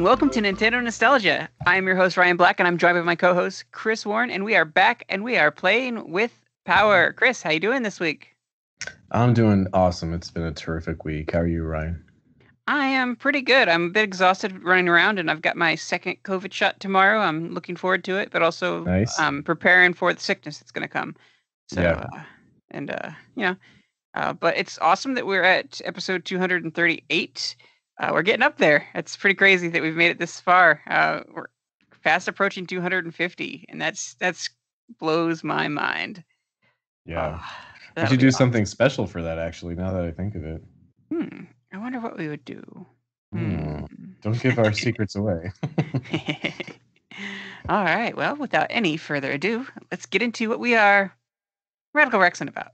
And welcome to Nintendo Nostalgia. I'm your host Ryan Black and I'm joined by my co-host Chris Warren and we are back and we are playing with power. Chris, how you doing this week? I'm doing awesome. It's been a terrific week. How are you, Ryan? I am pretty good. I'm a bit exhausted running around and I've got my second COVID shot tomorrow. I'm looking forward to it, but also Nice. um, preparing for the sickness that's going to come. So, Yeah. uh, and uh, you know, uh, but it's awesome that we're at episode 238. Uh, we're getting up there. It's pretty crazy that we've made it this far. Uh, we're fast approaching 250, and that's that's blows my mind. Yeah. Uh, we should do awesome. something special for that, actually, now that I think of it. Hmm. I wonder what we would do. Hmm. Don't give our secrets away. All right. Well, without any further ado, let's get into what we are Radical Rexing about.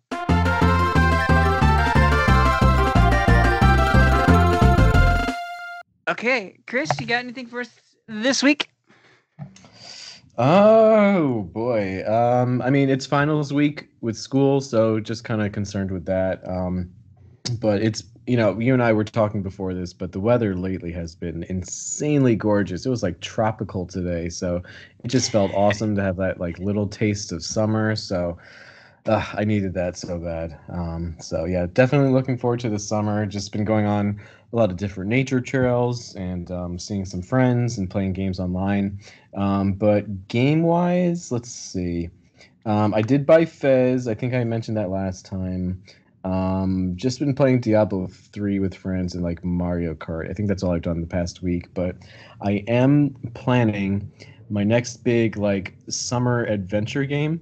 Okay, Chris, you got anything for us this week? Oh boy. Um, I mean, it's finals week with school, so just kind of concerned with that. Um, but it's you know, you and I were talking before this, but the weather lately has been insanely gorgeous. It was like tropical today, so it just felt awesome to have that like little taste of summer. So I needed that so bad. Um, so yeah, definitely looking forward to the summer. Just been going on a lot of different nature trails and um, seeing some friends and playing games online. Um, but game wise, let's see. Um, I did buy Fez. I think I mentioned that last time. Um, just been playing Diablo 3 with friends and like Mario Kart. I think that's all I've done the past week. But I am planning my next big like summer adventure game.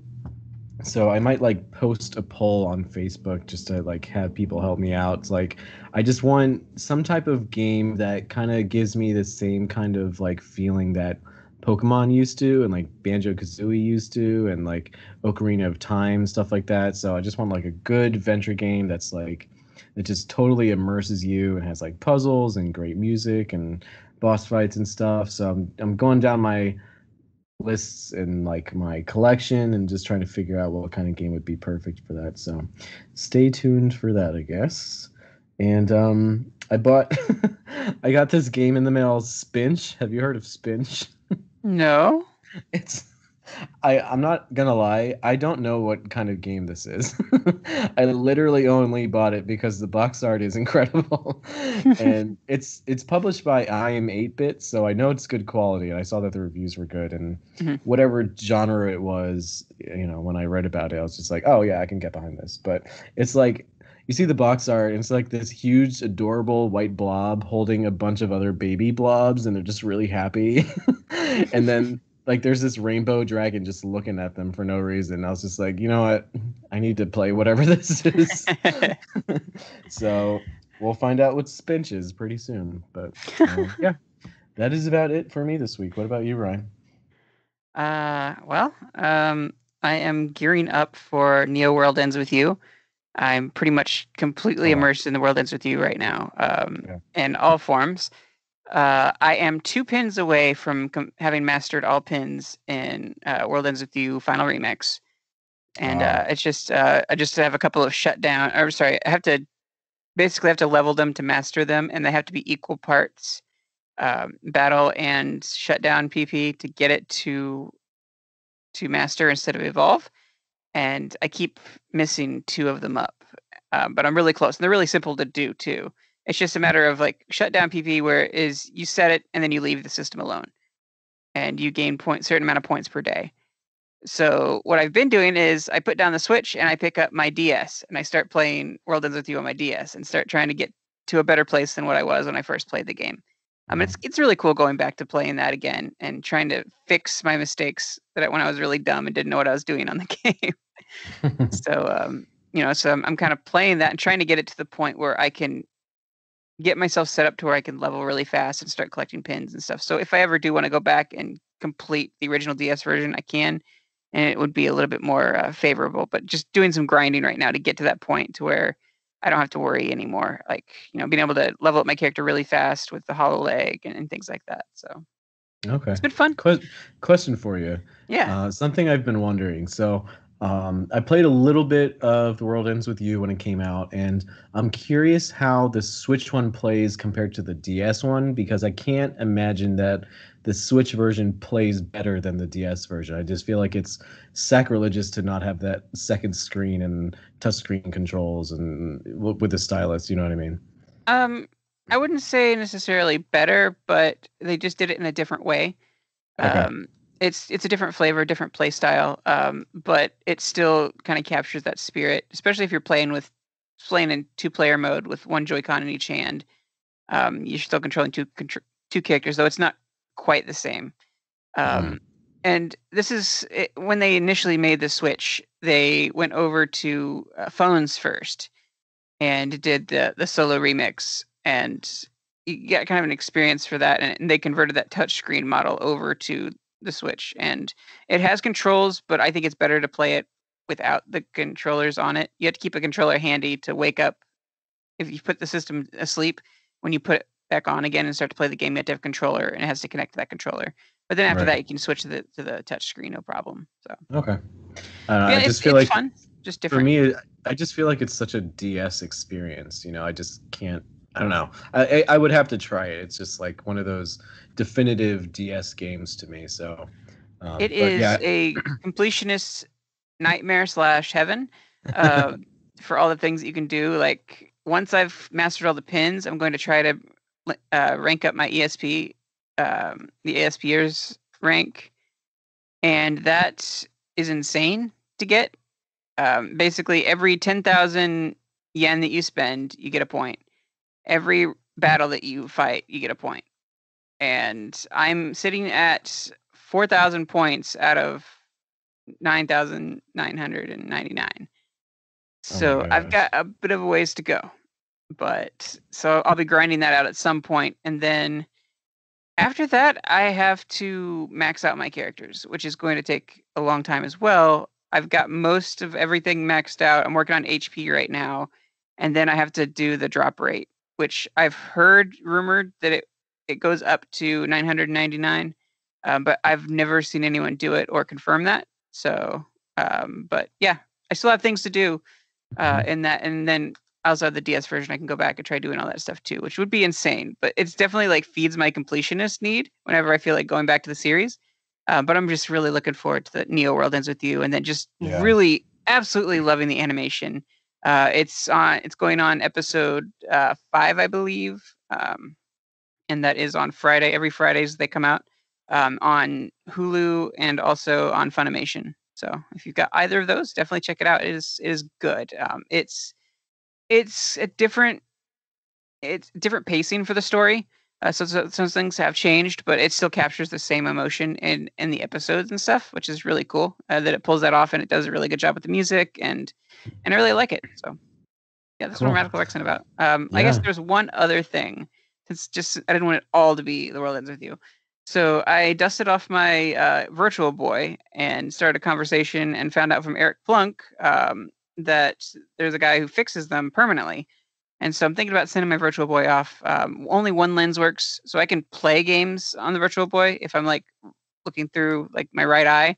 So I might like post a poll on Facebook just to like have people help me out. It's like I just want some type of game that kind of gives me the same kind of like feeling that Pokemon used to and like Banjo Kazooie used to and like Ocarina of Time stuff like that. So I just want like a good adventure game that's like that just totally immerses you and has like puzzles and great music and boss fights and stuff. So I'm I'm going down my lists and like my collection and just trying to figure out what kind of game would be perfect for that. So stay tuned for that, I guess. And um I bought I got this game in the mail, Spinch. Have you heard of Spinch? No. It's I I'm not gonna lie, I don't know what kind of game this is. I literally only bought it because the box art is incredible. and it's it's published by iam8bit, so I know it's good quality and I saw that the reviews were good and Mhm. whatever genre it was, you know, when I read about it, I was just like, "Oh yeah, I can get behind this." But it's like you see the box art, and it's like this huge, adorable white blob holding a bunch of other baby blobs, and they're just really happy. and then, like, there's this rainbow dragon just looking at them for no reason. I was just like, you know what? I need to play whatever this is. so we'll find out what Spinch is pretty soon. But uh, yeah, that is about it for me this week. What about you, Ryan? Uh, well, um, I am gearing up for Neo World Ends with You. I'm pretty much completely Oh, immersed in the World Ends with You right now, um, Yeah. in all forms. Uh, I am two pins away from com- having mastered all pins in uh, World Ends with You Final Remix, and Wow. uh, it's just uh, I just have a couple of shutdown. Or sorry, I have to basically have to level them to master them, and they have to be equal parts um, battle and shutdown PP to get it to to master instead of evolve. And I keep missing two of them up, um, but I'm really close. And they're really simple to do too. It's just a matter of like shutdown PP, where it is you set it and then you leave the system alone, and you gain point certain amount of points per day. So what I've been doing is I put down the Switch and I pick up my DS and I start playing World Ends with You on my DS and start trying to get to a better place than what I was when I first played the game. I mean, it's it's really cool going back to playing that again and trying to fix my mistakes that I, when I was really dumb and didn't know what I was doing on the game. so, um, you know, so I'm, I'm kind of playing that and trying to get it to the point where I can get myself set up to where I can level really fast and start collecting pins and stuff. So if I ever do want to go back and complete the original DS version, I can, and it would be a little bit more uh, favorable. But just doing some grinding right now to get to that point to where I don't have to worry anymore. Like you know, being able to level up my character really fast with the hollow leg and, and things like that. So okay. it's been fun. Que- question for you. Yeah. Uh, something I've been wondering. So, Um, I played a little bit of The World Ends with You when it came out, and I'm curious how the Switch one plays compared to the DS one because I can't imagine that the Switch version plays better than the DS version. I just feel like it's sacrilegious to not have that second screen and touchscreen controls and with the stylus. You know what I mean? Um, I wouldn't say necessarily better, but they just did it in a different way. Okay. Um, it's it's a different flavor, different play style, um, but it still kind of captures that spirit, especially if you're playing with playing in two player mode with one Joy-Con in each hand. Um, you're still controlling two two characters, though it's not quite the same. Um, mm. And this is it, when they initially made the switch. They went over to uh, phones first and did the the solo remix, and you get kind of an experience for that. And, and they converted that touchscreen model over to the Switch, and it has controls, but I think it's better to play it without the controllers on it. You have to keep a controller handy to wake up. If you put the system asleep, when you put it back on again and start to play the game, you have to have a controller, and it has to connect to that controller. But then after right. that, you can switch to the to the touch screen, no problem. So okay, uh, I, know, yeah, I just feel like fun, just different. For me, I just feel like it's such a DS experience. You know, I just can't. I don't know. I I would have to try it. It's just like one of those definitive DS games to me. So um, it is yeah. a completionist nightmare slash heaven uh, for all the things that you can do. Like once I've mastered all the pins, I'm going to try to uh, rank up my ESP, um, the ESPers rank, and that is insane to get. Um, basically, every ten thousand yen that you spend, you get a point. Every battle that you fight, you get a point and I'm sitting at 4,000 points out of 9,999. So oh I've got a bit of a ways to go. But so I'll be grinding that out at some point and then after that I have to max out my characters, which is going to take a long time as well. I've got most of everything maxed out. I'm working on HP right now and then I have to do the drop rate, which I've heard rumored that it it goes up to 999 um, but i've never seen anyone do it or confirm that so um, but yeah i still have things to do uh, mm-hmm. in that and then I also have the ds version i can go back and try doing all that stuff too which would be insane but it's definitely like feeds my completionist need whenever i feel like going back to the series uh, but i'm just really looking forward to the neo world ends with you and then just yeah. really absolutely loving the animation uh, it's on it's going on episode uh, five i believe um, and that is on Friday. Every Fridays they come out um, on Hulu and also on Funimation. So if you've got either of those, definitely check it out. It is it is good. Um, it's it's a different it's different pacing for the story. Uh, so, so some things have changed, but it still captures the same emotion in in the episodes and stuff, which is really cool. Uh, that it pulls that off and it does a really good job with the music and and I really like it. So yeah, that's cool. what Radical Rexing about. Um, yeah. I guess there's one other thing it's just I didn't want it all to be the world ends with you. So I dusted off my uh, virtual boy and started a conversation and found out from Eric Plunk um, that there's a guy who fixes them permanently. And so I'm thinking about sending my virtual boy off. Um, only one lens works, so I can play games on the virtual boy if I'm like looking through like my right eye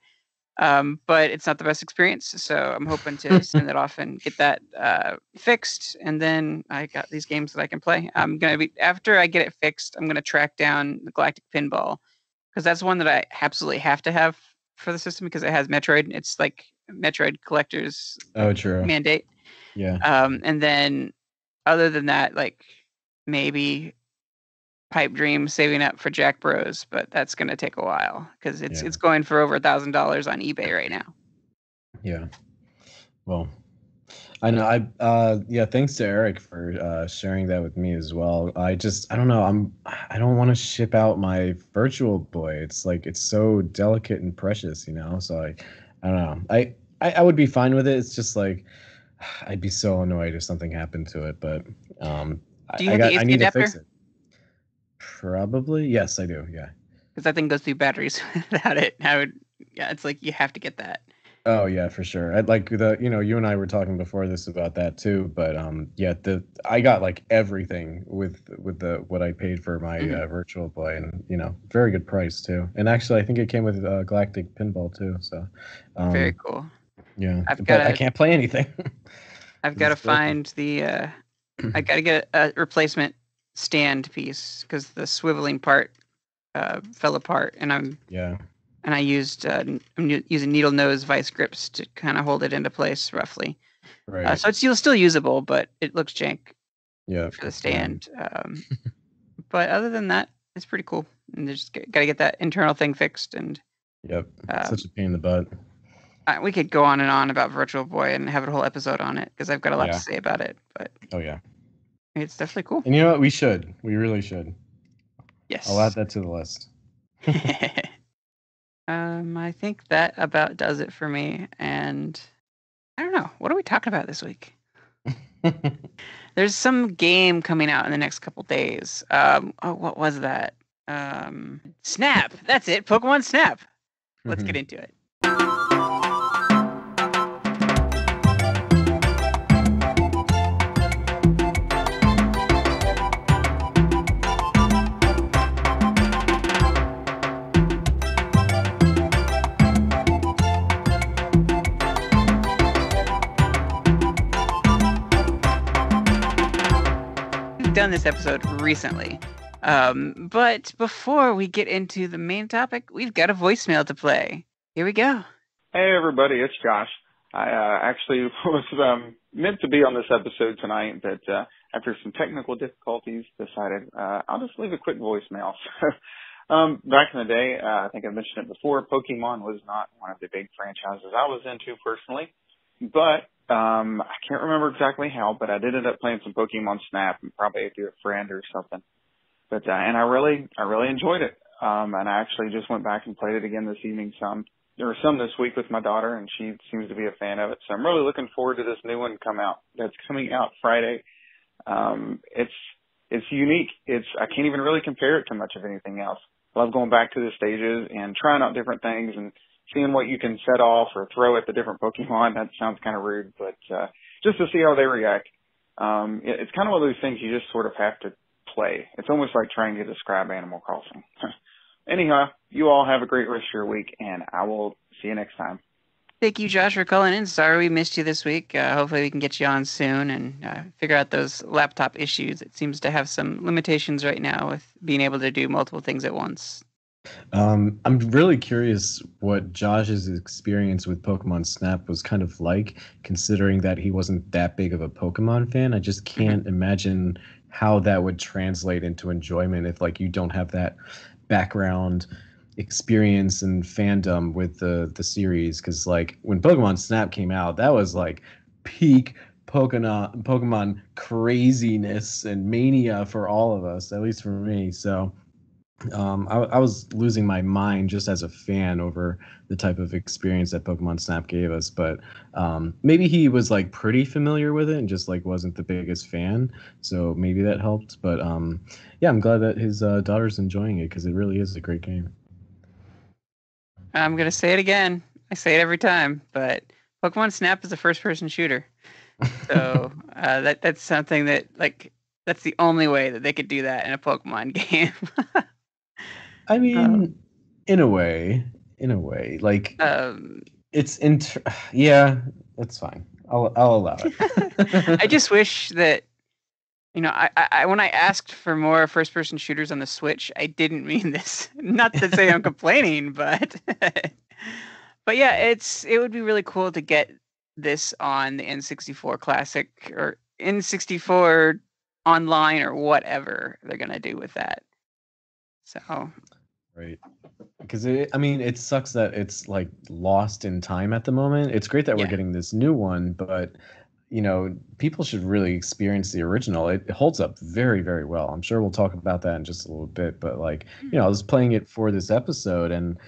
um, but it's not the best experience. So I'm hoping to send it off and get that uh, fixed, and then I got these games that I can play. I'm gonna be after I get it fixed. I'm gonna track down the Galactic Pinball because that's one that I absolutely have to have for the system because it has Metroid. It's like Metroid collectors. Oh, true. Mandate. Yeah. Um, and then other than that, like maybe pipe dream saving up for Jack Bros, but that's going to take a while because it's yeah. it's going for over a thousand dollars on eBay right now. Yeah. Well, I know. I uh, yeah. Thanks to Eric for uh, sharing that with me as well. I just I don't know. I'm I don't want to ship out my virtual boy. It's like it's so delicate and precious, you know. So I I don't know. I I, I would be fine with it. It's just like I'd be so annoyed if something happened to it. But um, Do you I, have I, got, the I need adapter? to fix it. Probably. Yes, I do. Yeah. Because that thing goes through batteries without it. I would, yeah, it's like you have to get that. Oh yeah, for sure. I'd like the you know you and I were talking before this about that too, but um yeah the I got like everything with with the what I paid for my mm-hmm. uh, virtual boy and you know very good price too. And actually I think it came with uh, Galactic Pinball too. So um, very cool. Yeah, I've gotta- I can't play anything. I've got to broken. find the. Uh, I got to get a, a replacement stand piece because the swiveling part uh, fell apart, and I'm yeah, and I used uh, I'm using needle nose vice grips to kind of hold it into place roughly. right. Uh, so it's still still usable, but it looks jank yeah, for the stand. Um, but other than that, it's pretty cool. And just got to get that internal thing fixed. And Yep. um, Such a pain in the butt. I, we could go on and on about Virtual Boy and have a whole episode on it because I've got a lot Yeah. to say about it. But Oh yeah. It's definitely cool. And you know what? We should. We really should. Yes. I'll add that to the list. um, I think that about does it for me. And I don't know. What are we talking about this week? There's some game coming out in the next couple days. Um, oh, what was that? Um, Snap. That's it. Pokemon Snap. Let's Mhm. get into it. Done this episode recently. Um, but before we get into the main topic, we've got a voicemail to play. Here we go. Hey everybody, it's Josh. I uh, actually was um, meant to be on this episode tonight, but uh, after some technical difficulties, decided uh, I'll just leave a quick voicemail. Um, back in the day, uh, I think I mentioned it before, Pokemon was not one of the big franchises I was into personally, but um, I can't remember exactly how, but I did end up playing some Pokemon Snap and probably through a friend or something. But uh, and I really, I really enjoyed it. Um, and I actually just went back and played it again this evening some there were some this week with my daughter, and she seems to be a fan of it. So I'm really looking forward to this new one come out. That's coming out Friday. Um, it's it's unique. It's I can't even really compare it to much of anything else. I love going back to the stages and trying out different things and seeing what you can set off or throw at the different Pokemon. That sounds kind of rude, but uh, just to see how they react. Um, it, it's kind of one of those things you just sort of have to play. It's almost like trying to describe Animal Crossing. Anyhow, you all have a great rest of your week, and I will see you next time. Thank you, Josh, for calling in. Sorry we missed you this week. Uh, hopefully, we can get you on soon and uh, figure out those laptop issues. It seems to have some limitations right now with being able to do multiple things at once. Um, I'm really curious what Josh's experience with Pokemon Snap was kind of like, considering that he wasn't that big of a Pokemon fan. I just can't imagine how that would translate into enjoyment if, like, you don't have that background experience and fandom with the the series. Because, like, when Pokemon Snap came out, that was like peak Pokemon Pokemon craziness and mania for all of us, at least for me. So um, I, I was losing my mind just as a fan over the type of experience that Pokemon Snap gave us. But um, maybe he was like pretty familiar with it and just like wasn't the biggest fan. So maybe that helped. But um, yeah, I'm glad that his uh, daughter's enjoying it because it really is a great game. I'm going to say it again. I say it every time, but Pokemon Snap is a first person shooter. So uh, that that's something that, like, that's the only way that they could do that in a Pokemon game. I mean, in a way, in a way, like um, it's inter- yeah, that's fine. I'll I'll allow it. I just wish that you know, I, I when I asked for more first person shooters on the Switch, I didn't mean this. Not to say I'm complaining, but but yeah, it's it would be really cool to get this on the N64 Classic or N64 online or whatever they're gonna do with that. So Right. Because it, I mean, it sucks that it's like lost in time at the moment. It's great that we're getting this new one, but you know, people should really experience the original. It, it holds up very, very well. I'm sure we'll talk about that in just a little bit, but like, you know, I was playing it for this episode and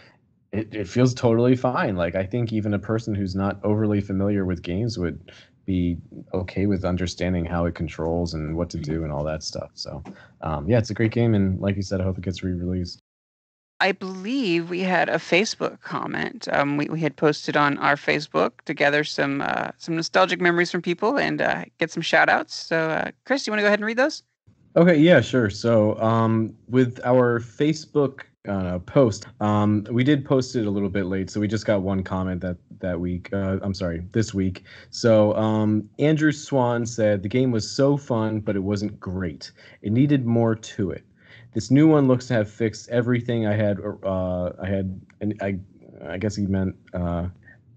it, it feels totally fine. Like, I think even a person who's not overly familiar with games would be okay with understanding how it controls and what to do and all that stuff. So, um, yeah, it's a great game. And like you said, I hope it gets re released. I believe we had a Facebook comment. Um, we, we had posted on our Facebook to gather some uh, some nostalgic memories from people and uh, get some shout outs. So, uh, Chris, you want to go ahead and read those? Okay, yeah, sure. So, um, with our Facebook a post. Um, we did post it a little bit late, so we just got one comment that that week. Uh, I'm sorry, this week. So um, Andrew Swan said the game was so fun, but it wasn't great. It needed more to it. This new one looks to have fixed everything I had. Uh, I had, and I, I guess he meant uh,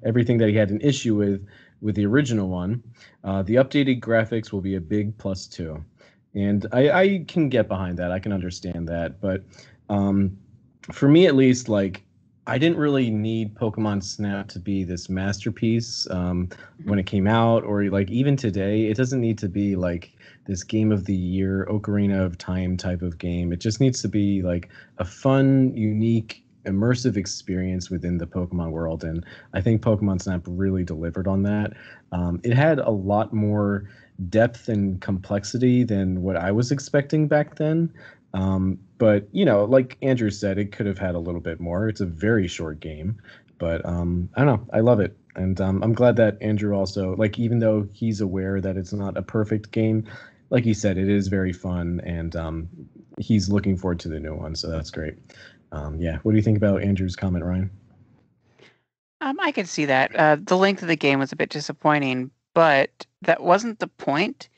everything that he had an issue with with the original one. Uh, the updated graphics will be a big plus too, and I, I can get behind that. I can understand that, but um, for me at least, like I didn't really need Pokemon Snap to be this masterpiece um, when it came out, or like even today. It doesn't need to be like this game of the year, Ocarina of Time type of game. It just needs to be like a fun, unique, immersive experience within the Pokemon world. And I think Pokemon Snap really delivered on that. Um, it had a lot more depth and complexity than what I was expecting back then. Um, but you know, like Andrew said, it could have had a little bit more. It's a very short game, but um, I don't know. I love it, and um, I'm glad that Andrew also like, even though he's aware that it's not a perfect game, like he said, it is very fun, and um, he's looking forward to the new one. So that's great. Um, yeah, what do you think about Andrew's comment, Ryan? Um, I can see that. Uh, the length of the game was a bit disappointing, but that wasn't the point.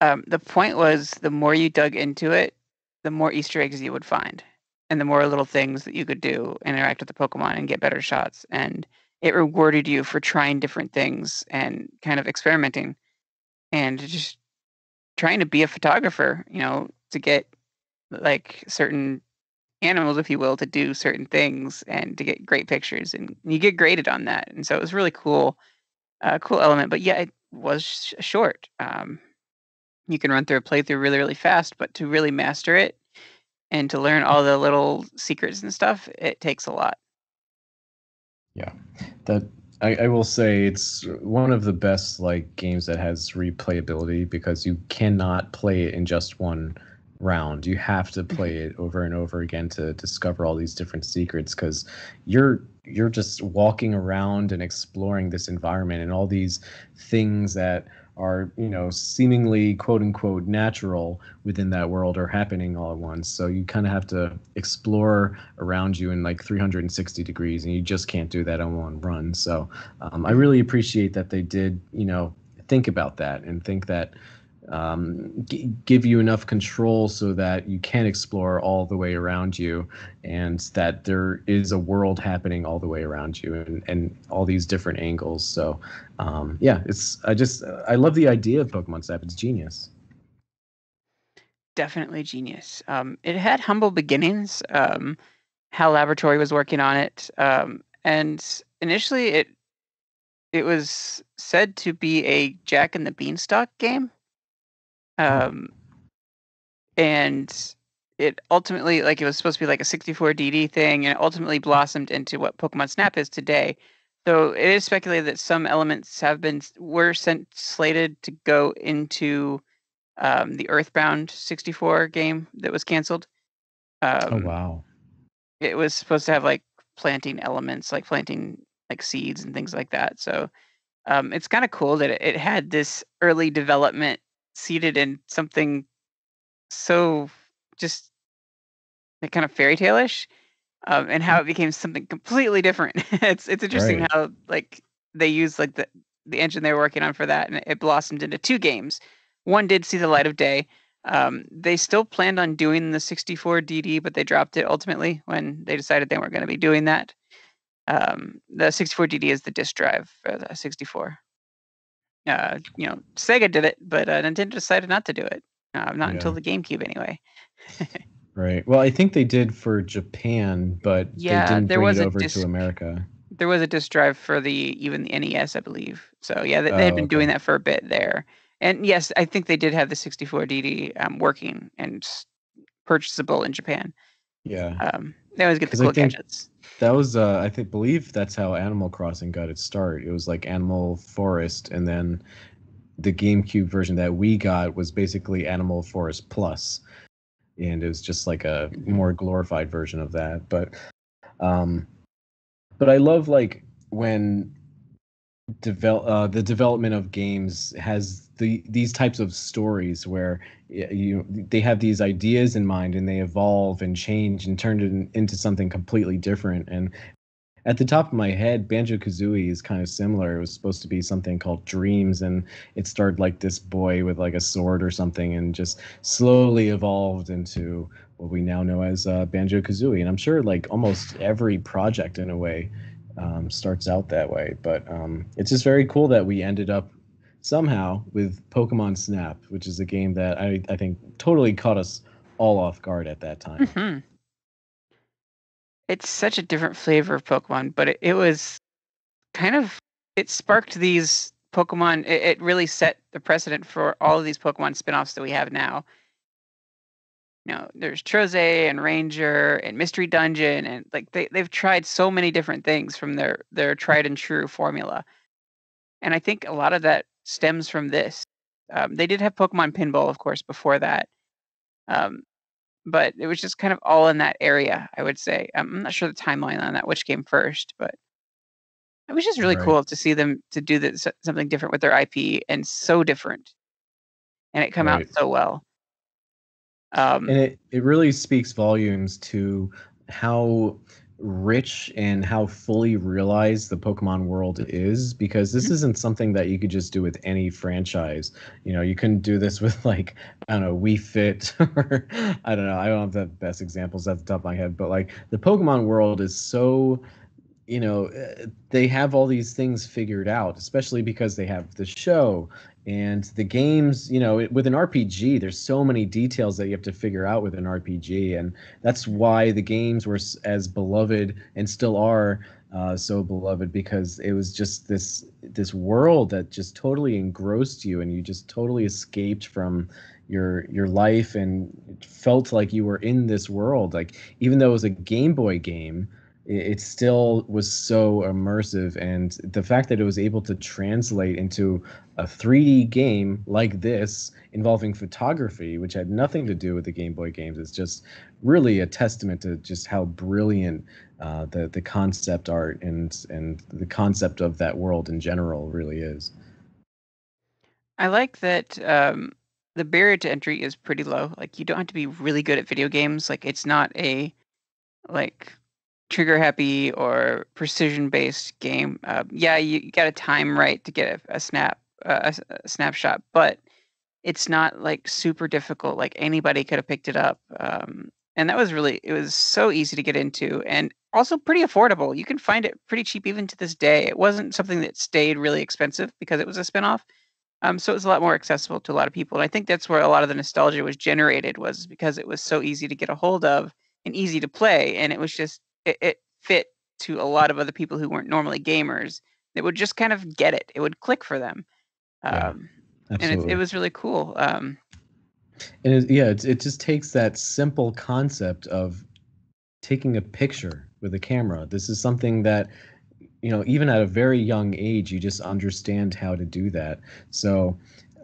Um, the point was the more you dug into it, the more Easter eggs you would find, and the more little things that you could do, interact with the Pokemon, and get better shots. And it rewarded you for trying different things and kind of experimenting, and just trying to be a photographer. You know, to get like certain animals, if you will, to do certain things and to get great pictures, and you get graded on that. And so it was really cool, uh, cool element. But yeah, it was sh- short. Um, you can run through a playthrough really, really fast, but to really master it and to learn all the little secrets and stuff, it takes a lot. Yeah, that I, I, will say it's one of the best like games that has replayability because you cannot play it in just one round. You have to mm-hmm. play it over and over again to discover all these different secrets because you're you're just walking around and exploring this environment and all these things that are you know seemingly quote unquote natural within that world are happening all at once. So you kind of have to explore around you in like 360 degrees and you just can't do that on one run. So um, i really appreciate that they did you know think about that and think that um, g- give you enough control so that you can explore all the way around you and that there is a world happening all the way around you and, and all these different angles. So um, yeah it's i just i love the idea of pokemon snap. It's genius. Definitely genius. Um, it had humble beginnings um, hal laboratory was working on it um, and initially it it was said to be a jack and the beanstalk game um, and it ultimately like it was supposed to be like a 64 DD thing, and it ultimately blossomed into what Pokemon Snap is today. So it is speculated that some elements have been were sent slated to go into um, the Earthbound 64 game that was canceled. Oh, um, oh wow! It was supposed to have like planting elements, like planting like seeds and things like that. So um, it's kind of cool that it, it had this early development seated in something so just like kind of fairy tale-ish um, and how mm. it became something completely different. It's it's interesting right. how like they used like the the engine they were working on for that and it blossomed into two games. One did see the light of day. Um, they still planned on doing the 64 dd but they dropped it ultimately when they decided they weren't going to be doing that. Um, the 64 dd is the disk drive for the 64 uh, you know, Sega did it, but uh, Nintendo decided not to do it. Uh, not yeah. until the GameCube, anyway. right. Well, I think they did for Japan, but yeah, they didn't there bring was it over disc, to America. There was a disc drive for the even the NES, I believe. So yeah, they, they had been okay. doing that for a bit there. And yes, I think they did have the 64 DD um, working and purchasable in Japan. Yeah. Um, they always get the cool gadgets. That was, uh, I think, believe that's how Animal Crossing got its start. It was like Animal Forest, and then the GameCube version that we got was basically Animal Forest Plus, and it was just like a more glorified version of that. But, um, but I love like when develop uh, the development of games has the these types of stories where you they have these ideas in mind and they evolve and change and turn it into something completely different and at the top of my head, Banjo Kazooie is kind of similar. It was supposed to be something called Dreams, and it started like this boy with like a sword or something, and just slowly evolved into what we now know as uh, Banjo Kazooie. And I'm sure like almost every project in a way um, starts out that way. But um, it's just very cool that we ended up somehow with Pokemon Snap, which is a game that I, I think totally caught us all off guard at that time. Mm-hmm it's such a different flavor of Pokemon, but it, it was kind of it sparked these Pokemon. It, it, really set the precedent for all of these Pokemon spin-offs that we have now. You know, there's Trozei and Ranger and Mystery Dungeon, and like they they've tried so many different things from their their tried and true formula, and I think a lot of that stems from this. Um, they did have Pokemon Pinball, of course, before that. Um, but it was just kind of all in that area, I would say. I'm not sure the timeline on that, which came first, but it was just really right. cool to see them to do this, something different with their IP and so different, and it come right. out so well. Um, and it, it really speaks volumes to how rich and how fully realized the Pokemon world is because this mm-hmm. isn't something that you could just do with any franchise. You know, you couldn't do this with like I don't know Wii Fit or I don't know. I don't have the best examples at the top of my head, but like the Pokemon world is so you know eh, they have all these things figured out especially because they have the show and the games you know with an rpg there's so many details that you have to figure out with an rpg and that's why the games were as beloved and still are uh, so beloved because it was just this this world that just totally engrossed you and you just totally escaped from your your life and it felt like you were in this world. Like even though it was a game boy game it still was so immersive. And the fact that it was able to translate into a 3d game like this involving photography which had nothing to do with the game boy games. Is just really a testament to just how brilliant uh, the, the concept art and and the concept of that world in general really is. I like that um, the barrier to entry is pretty low. Like you don't have to be really good at video games. Like it's not a like trigger happy or precision based game, uh, yeah, you, you got to time right to get a, a snap a, a, snapshot, but it's not like super difficult. Like anybody could have picked it up, um, and that was really it was so easy to get into, and also pretty affordable. You can find it pretty cheap even to this day. It wasn't something that stayed really expensive because it was a spinoff. Um, so it was a lot more accessible to a lot of people. And I think that's where a lot of the nostalgia was generated was because it was so easy to get a hold of and easy to play. And it was just it, it fit to a lot of other people who weren't normally gamers. They would just kind of get it. It would click for them. Um, yeah, and it, it, was really cool. Um, and it, yeah, it, it just takes that simple concept of taking a picture with a camera. This is something that you know even at a very young age you just understand how to do that so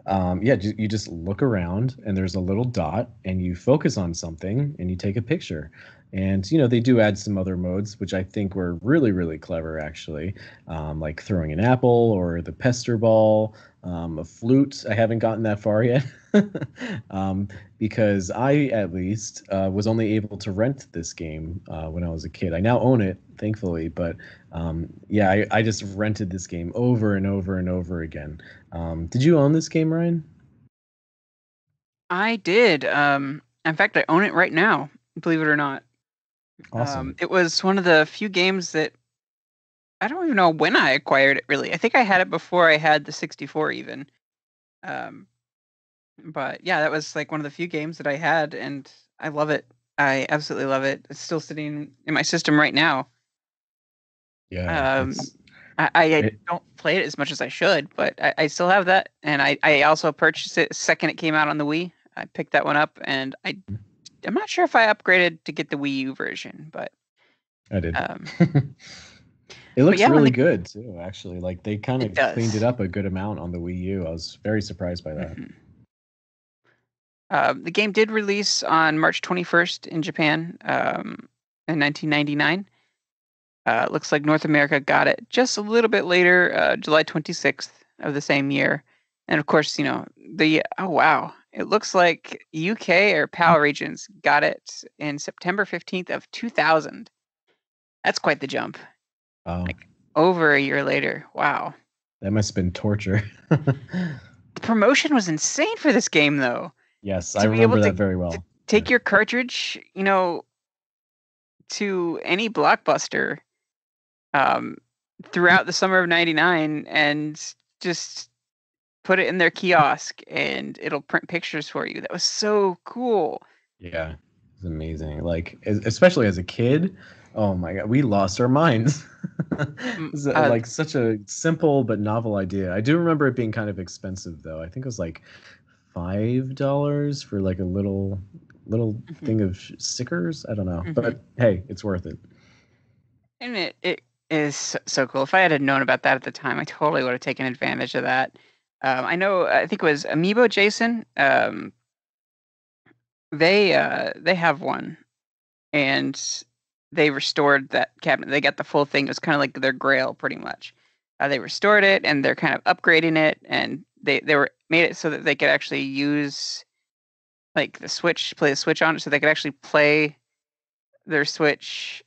um, yeah you just look around and there's a little dot and you focus on something and you take a picture and you know they do add some other modes, which I think were really really clever actually, um, like throwing an apple or the pester ball, um, a flute. I haven't gotten that far yet um, because I at least uh, was only able to rent this game uh, when I was a kid. I now own it, thankfully, but um, yeah, I, I, just rented this game over and over and over again. Um, did you own this game, Ryan? I did. Um, in fact, I own it right now. Believe it or not. Awesome. Um, it was one of the few games that I don't even know when I acquired it. Really, I think I had it before I had the 64 even. Um, but yeah, that was like one of the few games that I had, and I love it. I absolutely love it. It's still sitting in my system right now. Yeah. Um, I, I it, don't play it as much as I should, but I, I still have that, and I, I also purchased it second it came out on the Wii. I picked that one up, and I mm. I'm not sure if I upgraded to get the Wii U version, but I did. Um, it looks yeah, really they, good too. Actually, like they kind of cleaned it up a good amount on the Wii U. I was very surprised by that. Mm-hmm. Uh, the game did release on March 21st in Japan um, in 1999. Uh, looks like North America got it just a little bit later, uh, July 26th of the same year. And of course, you know, the oh wow, it looks like UK or PAL regions got it in September 15th of 2000. That's quite the jump. Oh, Like over a year later. Wow. that must have been torture. The promotion was insane for this game though. yes, To I be remember able to- that very well. Take your cartridge, you know, to any blockbuster um throughout the summer of 99 and just put it in their kiosk and it'll print pictures for you. That was so cool. Yeah, it's amazing. Like, especially as a kid, oh my god, we lost our minds. it's uh, like such a simple but novel idea. I do remember it being kind of expensive though. I think it was like five dollars for like a little little Mhm. thing of stickers. I don't know, Mhm. but hey, it's worth it. And it, it is so, so cool. If I had known about that at the time, I totally would have taken advantage of that. Um, I know. I think it was Amiibo Jason. Um, they uh, they have one, and they restored that cabinet. They got the full thing. It was kind of like their Grail, pretty much. Uh, they restored it, and they're kind of upgrading it, and they they were made it so that they could actually use like the Switch, play the Switch on it, so they could actually play their Switch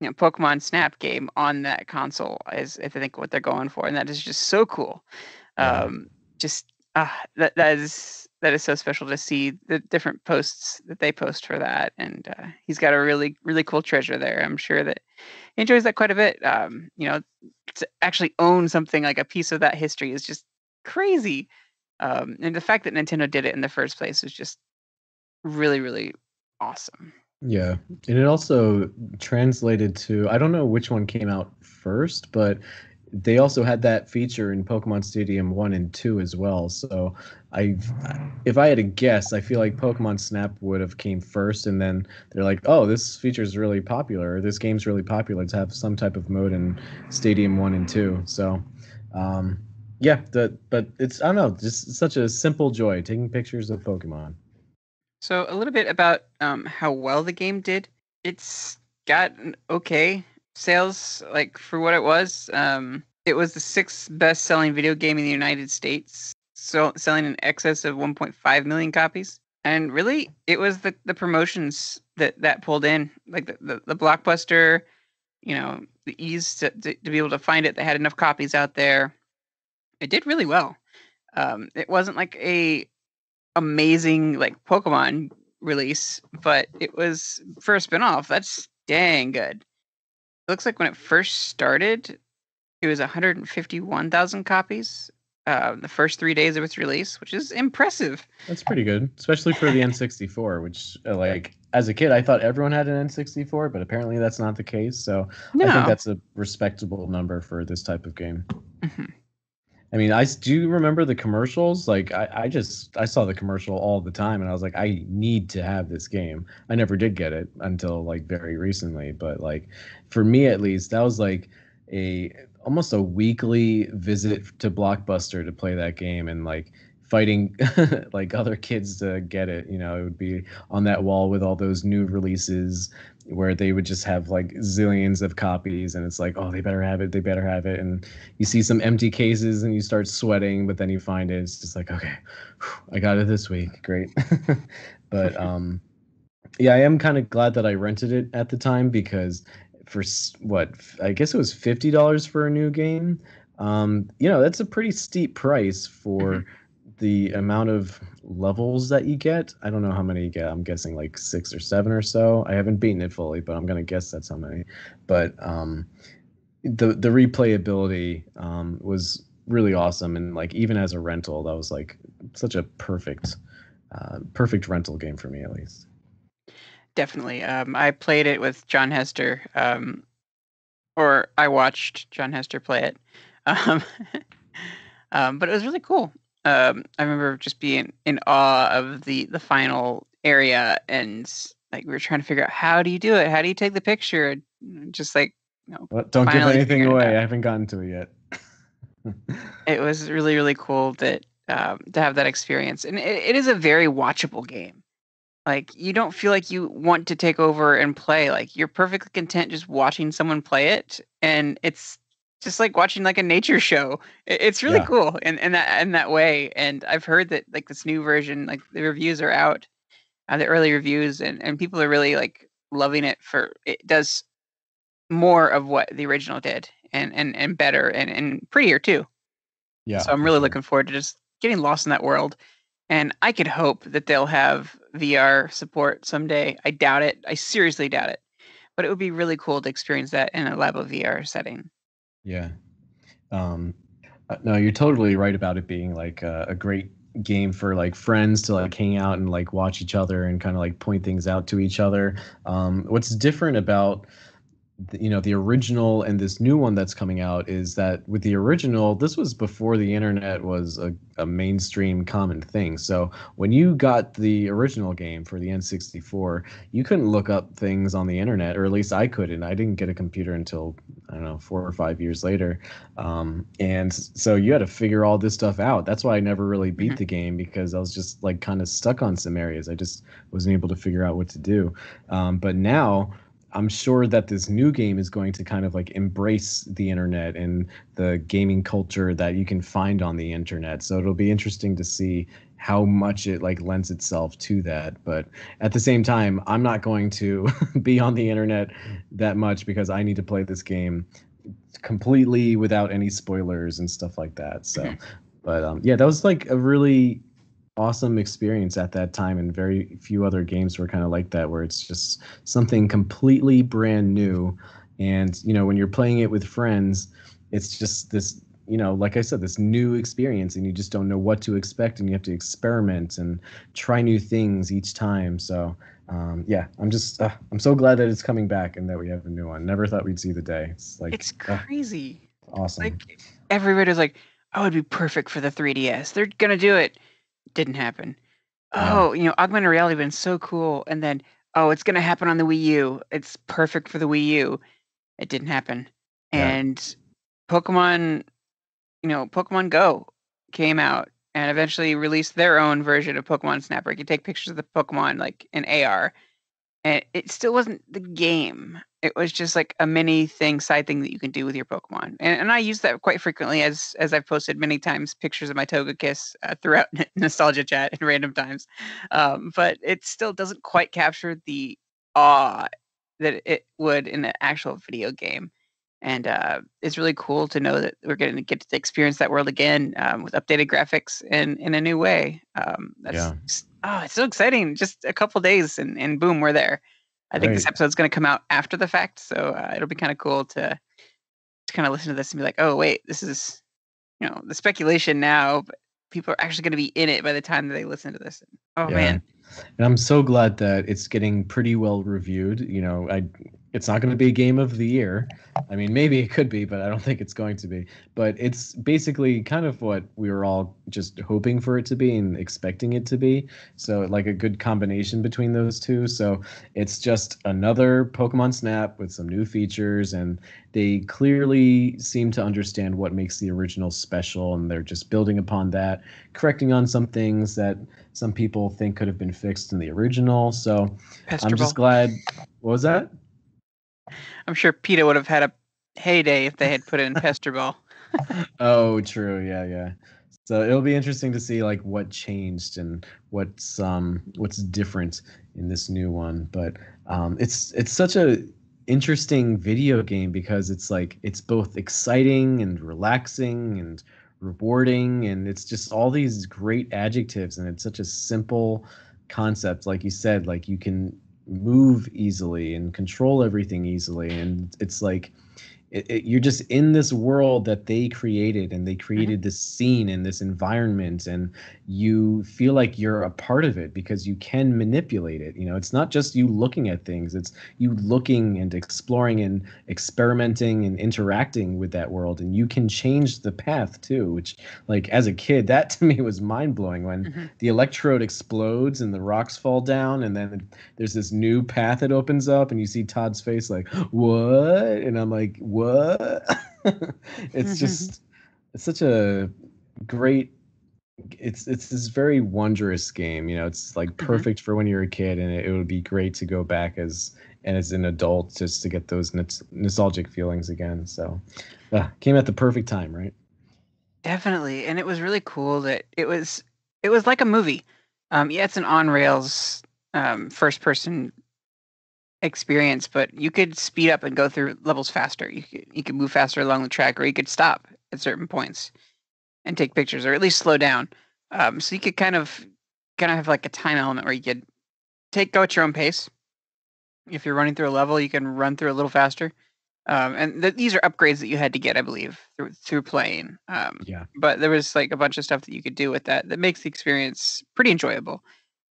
you know Pokemon Snap game on that console is I think what they're going for, and that is just so cool. Um, just ah, that that is that is so special to see the different posts that they post for that, and uh, he's got a really really cool treasure there. I'm sure that he enjoys that quite a bit. Um, you know, to actually own something like a piece of that history is just crazy, um, and the fact that Nintendo did it in the first place is just really really awesome. Yeah, and it also translated to I don't know which one came out first, but they also had that feature in Pokemon Stadium 1 and 2 as well. So I if I had to guess, I feel like Pokemon Snap would have came first and then they're like, "Oh, this feature is really popular. This game's really popular to have some type of mode in Stadium 1 and 2." So um yeah, the, but it's I don't know, just such a simple joy taking pictures of Pokemon. So a little bit about um, how well the game did. It's got an okay sales, like for what it was. Um, it was the sixth best-selling video game in the United States, so selling in excess of 1.5 million copies. And really, it was the the promotions that that pulled in, like the the, the blockbuster. You know, the ease to, to to be able to find it. They had enough copies out there. It did really well. Um, it wasn't like a amazing like Pokemon release, but it was for a spinoff. That's dang good. Looks like when it first started, it was 151,000 copies. Uh, the first three days of its release, which is impressive. That's pretty good, especially for the N64, which uh, like as a kid I thought everyone had an N64, but apparently that's not the case. So No, I think that's a respectable number for this type of game. Mhm. I mean, I do remember the commercials. Like I, I just I saw the commercial all the time, and I was like, I need to have this game. I never did get it until like very recently, but like for me at least, that was like a almost a weekly visit to Blockbuster to play that game and like fighting like other kids to get it. You know, it would be on that wall with all those new releases where they would just have like zillions of copies and it's like oh they better have it they better have it and you see some empty cases and you start sweating but then you find it it's just like okay whew, i got it this week great. But um yeah i am kind of glad that i rented it at the time because for what i guess it was $50 for a new game? Um you know that's a pretty steep price for the amount of levels that you get. I don't know how many you get. I'm guessing like six or seven or so. I haven't beaten it fully, but I'm gonna guess that's how many. But um, the the replayability um, was really awesome, and like even as a rental, that was like such a perfect uh, perfect rental game for me at least. definitely. Um, I played it with John Hester, um, or I watched John Hester play it. Um, um, but it was really cool. Um, I remember just being in awe of the the final area, and like we were trying to figure out how do you do it? How do you take the picture? And Just like you know, But don't give anything away. I haven't gotten to it yet. it was really really cool that um, to have that experience and it, it is a very watchable game like you don't feel like you want to take over and play like you're perfectly content just watching someone play it and it's just like watching like a nature show. It's really Yeah. cool in, in that in that way. And I've heard that like this new version, like the reviews are out, uh, the early reviews, and and people are really like loving it for it does more of what the original did, and and and better and and prettier too. Yeah. so I'm really sure. looking forward to just getting lost in that world. And I could hope that they'll have VR support someday. I doubt it. I seriously doubt it. But it would be really cool to experience that in a lab of VR setting. Yeah. Um, uh, no, you're totally right about it being like a, a great game for like friends to like hang out and like watch each other and kind of like point things out to each other. Um, what's different about you know the original and this new one that's coming out is that with the original this was before the internet was a, a mainstream common thing so when you got the original game for the n64 you couldn't look up things on the internet or at least i couldn't i didn't get a computer until i don't know four or five years later um, and so you had to figure all this stuff out that's why i never really beat Mhm. the game because i was just like kind of stuck on some areas i just wasn't able to figure out what to do um, but now I'm sure that this new game is going to kind of like embrace the internet and the gaming culture that you can find on the internet. So it'll be interesting to see how much it like lends itself to that. But at the same time, I'm not going to be on the internet that much because I need to play this game completely without any spoilers and stuff like that. So, but um, yeah, that was like a really awesome experience at that time and very few other games were kind of like that where it's just something completely brand new and you know when you're playing it with friends it's just this you know like i said this new experience and you just don't know what to expect and you have to experiment and try new things each time so um, yeah i'm just uh, i'm so glad that it's coming back and that we have a new one never thought we'd see the day it's like It's uh, crazy. awesome Like everybody's like, "Oh, it'd be perfect for the 3DS. They're gonna do it." Didn't happen. Oh, you know, augmented reality been so cool, and then oh, it's gonna happen on the Wii U. It's perfect for the Wii U. It didn't happen. Yeah. And Pokemon, you know, Pokemon Go came out and eventually released their own version of Pokemon Snap where you can take pictures of the Pokemon like in AR. And it still wasn't the game. It was just like a mini thing, side thing that you can do with your Pokemon. And, and I use that quite frequently as as I've posted many times pictures of my Togekiss uh, throughout nostalgia chat in random times. Um, but it still doesn't quite capture the awe that it would in an actual video game. And uh, it's really cool to know that we're going to get to experience that world again um, with updated graphics in in a new way. Um, that's Yeah. just- oh, it's so exciting! Just a couple days and and boom, we're there. I think this episode's going to come out after the fact, so uh, it'll be kind of cool to to kind of listen to this and be like, oh wait, this is you know the speculation now, but people are actually going to be in it by the time that they listen to this. Oh Yeah. man, And I'm so glad that it's getting pretty well reviewed. You know, I it's not going to be a game of the year. I mean, maybe it could be, but I don't think it's going to be. But it's basically kind of what we were all just hoping for it to be and expecting it to be. So, like a good combination between those two. So, it's just another Pokemon Snap with some new features and they clearly seem to understand what makes the original special and they're just building upon that, correcting on some things that some people think could have been fixed in the original. So Pester I'm just glad. What was that? I'm sure PETA would have had a heyday if they had put it in Pester Ball. Oh, true. Yeah, yeah. So it'll be interesting to see like what changed and what's um what's different in this new one. But um, it's it's such a interesting video game because it's like it's both exciting and relaxing and rewarding and it's just all these great adjectives and it's such a simple concept like you said like you can move easily and control everything easily. And it's like it, it, you're just in this world that they created and they created this scene and this environment and you feel like you're a part of it because you can manipulate it. You know it's not just you looking at things it's you looking and exploring and experimenting and interacting with that world and you can change the path too which like as a kid that to me was mind-blowing when Mhm. the electrode explodes and the rocks fall down and then there's this new path that opens up and you see Todd's face like what? And I'm like what it's just it's such a great it's it's this very wondrous game. You know, it's like Mm-hmm. perfect for when you're a kid, and it, it would be great to go back as and as an adult just to get those nos- nostalgic feelings again. So, uh, came at the perfect time, right? Definitely, and it was really cool that it was it was like a movie. Um, yeah, it's an on rails um, first person experience, but you could speed up and go through levels faster. You could you could move faster along the track, or you could stop at certain points and take pictures, or at least slow down. Um, so you could kind of kind of have like a time element where you could take go at your own pace. If you're running through a level, you can run through a little faster. Um, and th- these are upgrades that you had to get, I believe, through through playing. Um, Yeah. but there was like a bunch of stuff that you could do with that that makes the experience pretty enjoyable.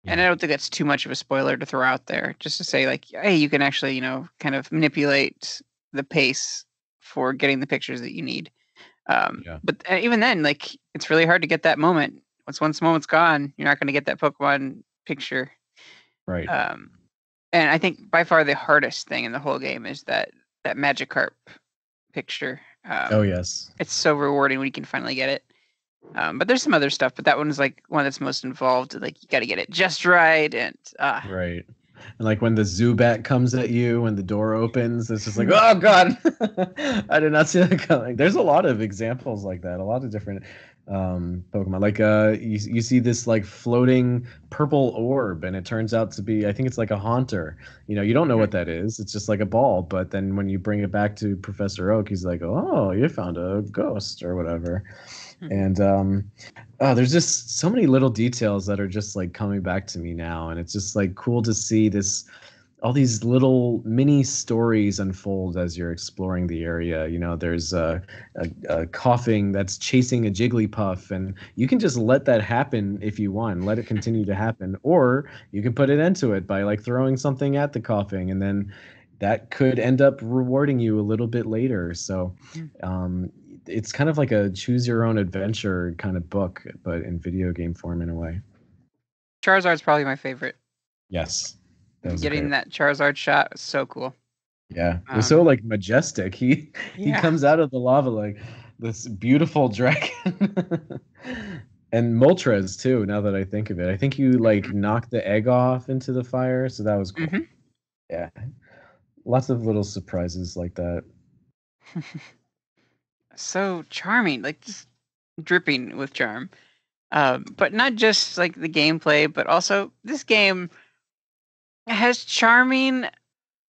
And I don't think that's too much of a spoiler to throw out there, just to say like, hey, you can actually, you know, kind of manipulate the pace for getting the pictures that you need. Um, Yeah. But uh, even then, like, it's really hard to get that moment. Once once the moment's gone, you're not going to get that Pokemon picture. Right. Um, and I think by far the hardest thing in the whole game is that that Magikarp picture. Um, oh yes. it's so rewarding when you can finally get it. Um, but there's some other stuff, but that one's like one that's most involved. Like you got to get it just right, and uh, Right. And like when the Zubat comes at you when the door opens, it's just like, oh god, I did not see that coming. There's a lot of examples like that. A lot of different um Pokemon. Like uh you, you see this like floating purple orb and it turns out to be I think it's like a haunter. You know, you don't know what that is. It's just like a ball, but then when you bring it back to Professor Oak, he's like, "Oh, you found a ghost or whatever." Hmm. And um oh, there's just so many little details that are just like coming back to me now and it's just like cool to see this all these little mini stories unfold as you're exploring the area. You know, there's a, a, a Koffing that's chasing a Jigglypuff, and you can just let that happen if you want, let it continue to happen, or you can put an end to it by like throwing something at the Koffing, and then that could end up rewarding you a little bit later. So, um, it's kind of like a choose your own adventure kind of book, but in video game form in a way. Charizard's probably my favorite. Yes. That Getting that Charizard shot was so cool. Yeah, it was so Um, like majestic. He he comes out of the lava like this beautiful dragon. and Moltres too. Now that I think of it, I think you like knocked the egg off into the fire, so that was cool. Mhm. Yeah, lots of little surprises like that. so charming, like just dripping with charm. Um, but not just like the gameplay, but also this game has charming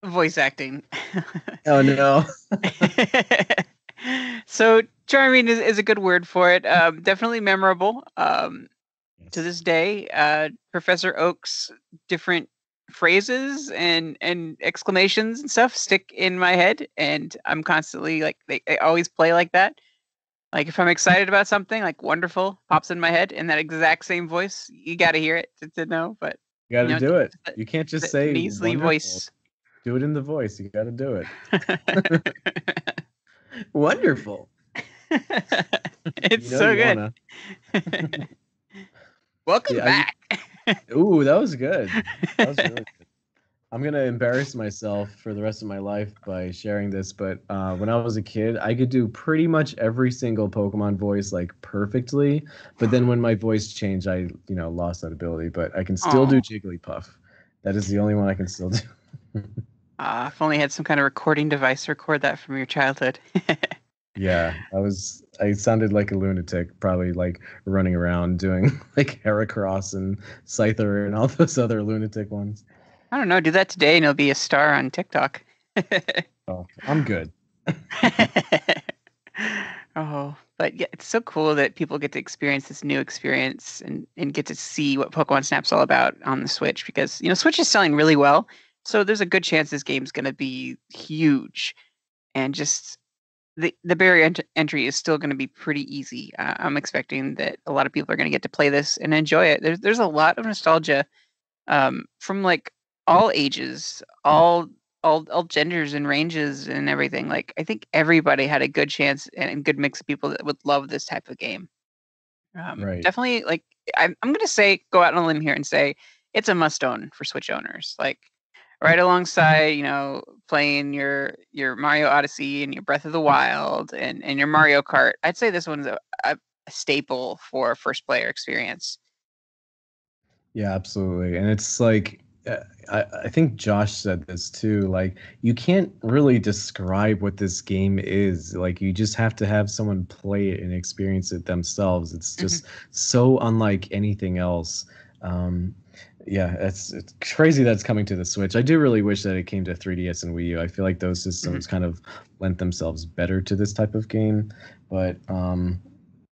voice acting. Oh no! so charming is, is a good word for it. Um, definitely memorable. Um, to this day, uh, Professor Oak's different phrases and and exclamations and stuff stick in my head, and I'm constantly like they, they always play like that. Like if I'm excited about something, like wonderful pops in my head in that exact same voice. You got to hear it to, to know, but You got to know, do it. the- You can't just the say measly wonderful. voice. Do it in the voice. You got to do it. Wonderful. it's You know so good. Welcome Yeah, I- back. Ooh, that was good. That was really good. I'm gonna embarrass myself for the rest of my life by sharing this, but uh, when I was a kid, I could do pretty much every single Pokemon voice like perfectly. But then when my voice changed, I you know lost that ability. But I can still do Jigglypuff. That is the only one I can still do. Ah, if only had some kind of recording device to record that from your childhood. Yeah, I was. I sounded like a lunatic, probably like running around doing like Heracross and Scyther and all those other lunatic ones. I don't know. Do that today, and you'll be a star on TikTok. Oh, I'm good. oh, but yeah, it's so cool that people get to experience this new experience and, and get to see what Pokemon Snap's all about on the Switch because you know Switch is selling really well, so there's a good chance this game's going to be huge, and just the the barrier ent- entry is still going to be pretty easy. Uh, I'm expecting that a lot of people are going to get to play this and enjoy it. There's there's a lot of nostalgia um, from like all ages, all all all genders and ranges and everything. Like I think everybody had a good chance and a good mix of people that would love this type of game. Um, Right. Definitely, like I'm I'm gonna say, go out on a limb here and say it's a must own for Switch owners. Like right alongside, you know, playing your your Mario Odyssey and your Breath of the Wild and and your Mario Kart. I'd say this one's a, a staple for first player experience. Yeah, absolutely. And it's like uh, I, I think Josh said this too. Like, you can't really describe what this game is. Like, you just have to have someone play it and experience it themselves. It's Mm-hmm. just so unlike anything else. Um, yeah, it's, it's crazy that it's coming to the Switch. I do really wish that it came to 3DS and Wii U. I feel like those systems kind of lent themselves better to this type of game. But um,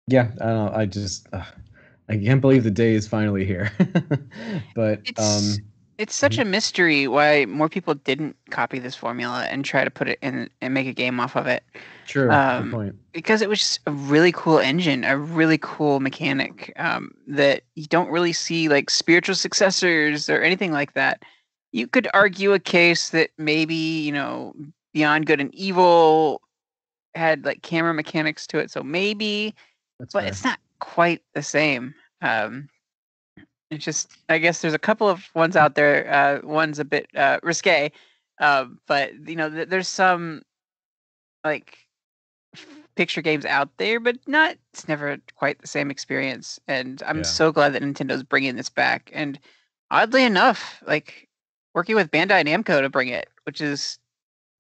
yeah, I don't know. I just uh, I can't believe the day is finally here. but um, it's such a mystery why more people didn't copy this formula and try to put it in and make a game off of it. true. um, point. because it was just a really cool engine, a really cool mechanic um, that you don't really see like spiritual successors or anything like that. You could argue a case that maybe you know Beyond Good and Evil had like camera mechanics to it, so maybe, That's but fair. it's not quite the same. Um, it's just I guess there's a couple of ones out there. Uh, one's a bit uh, risque, uh, but you know th- there's some like picture games out there, but not. It's never quite the same experience. And I'm Yeah. so glad that Nintendo's bringing this back. And oddly enough, like working with Bandai Namco to bring it, which is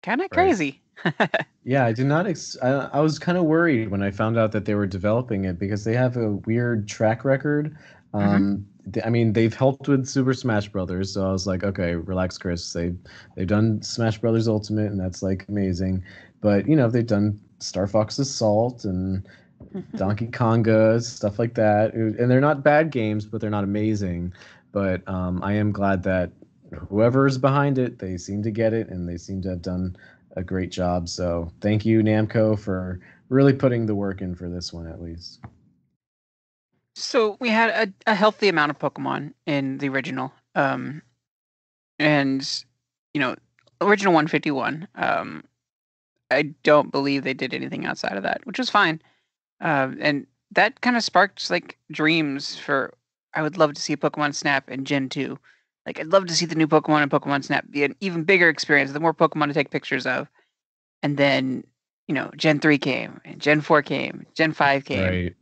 kind of Right. crazy. Yeah, I did not. Ex- I, I was kind of worried when I found out that they were developing it because they have a weird track record. Um, th- I mean, they've helped with Super Smash Brothers, so I was like, okay, relax, Chris. They they've done Smash Brothers Ultimate, and that's like amazing. But you know, they've done Star Fox Assault and Donkey Konga stuff like that, and they're not bad games, but they're not amazing. But um, I am glad that whoever is behind it, they seem to get it, and they seem to have done a great job. So thank you, Namco, for really putting the work in for this one, at least. So we had a, a healthy amount of Pokemon in the original, um, and you know, original 151. Um, I don't believe they did anything outside of that, which was fine. Um, and that kind of sparked like dreams for. I would love to see Pokemon Snap in Gen 2. Like I'd love to see the new Pokemon and Pokemon Snap be an even bigger experience. The more Pokemon to take pictures of, and then you know, Gen 3 came, and Gen 4 came, Gen 5 came Right.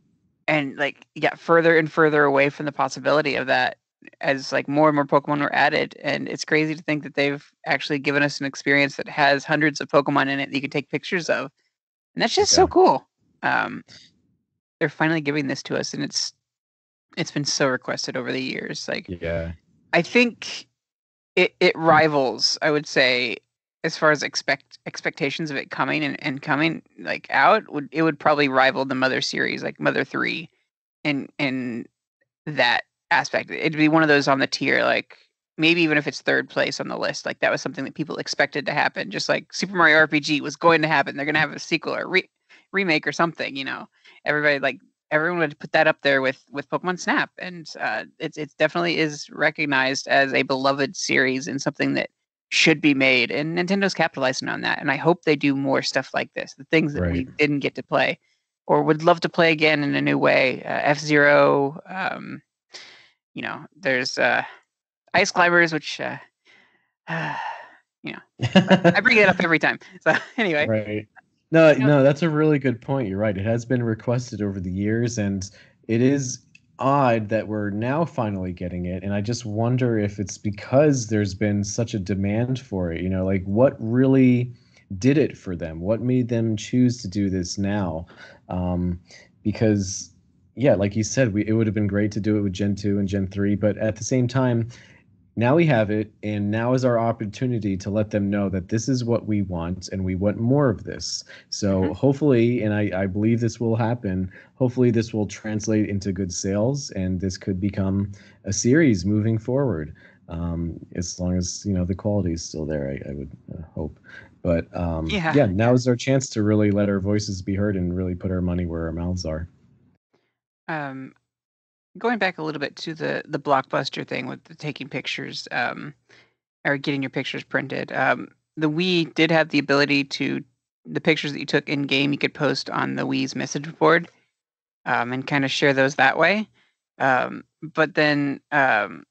And like got further and further away from the possibility of that as like more and more pokemon were added and it's crazy to think that they've actually given us an experience that has hundreds of pokemon in it that you can take pictures of and that's just so cool. Um they're finally giving this to us and it's it's been so requested over the years like Yeah. I think it it rivals, I would say, as far as expect expectations of it coming and, and coming like out, would it would probably rival the Mother series, like Mother Three, in in that aspect. It'd be one of those on the tier, like maybe even if it's third place on the list, like that was something that people expected to happen. Just like Super Mario RPG was going to happen. They're gonna have a sequel or re- remake or something, you know. Everybody like everyone would put that up there with with Pokemon Snap, and uh, it's it definitely is recognized as a beloved series and something that should be made. And Nintendo's capitalizing on that, and I hope they do more stuff like this. The things that we didn't get to play, or would love to play again in a new way. Uh, F Zero, um, you know, there's uh, Ice Climbers, which. Uh, you know, I bring it up every time. So anyway, right. No, You know- no, that's a really good point. You're right. It has been requested over the years, and it is odd that we're now finally getting it. And I just wonder if it's because there's been such a demand for it. You know, like what really did it for them? What made them choose to do this now? Um, because, yeah, like you said, we, it would have been great to do it with Gen 2 and Gen 3, but at the same time, now we have it and now is our opportunity to let them know that this is what we want and we want more of this so Mhm. hopefully and I, I believe this will happen hopefully this will translate into good sales and this could become a series moving forward um, as long as you know the quality is still there i, I would uh, hope but um, Yeah. yeah now is our chance to really let our voices be heard and really put our money where our mouths are um, going back a little bit to the the blockbuster thing with the taking pictures um, or getting your pictures printed. Um, the Wii did have the ability to the pictures that you took in game you could post on the Wii's message board um, and kind of share those that way. Um, but then um,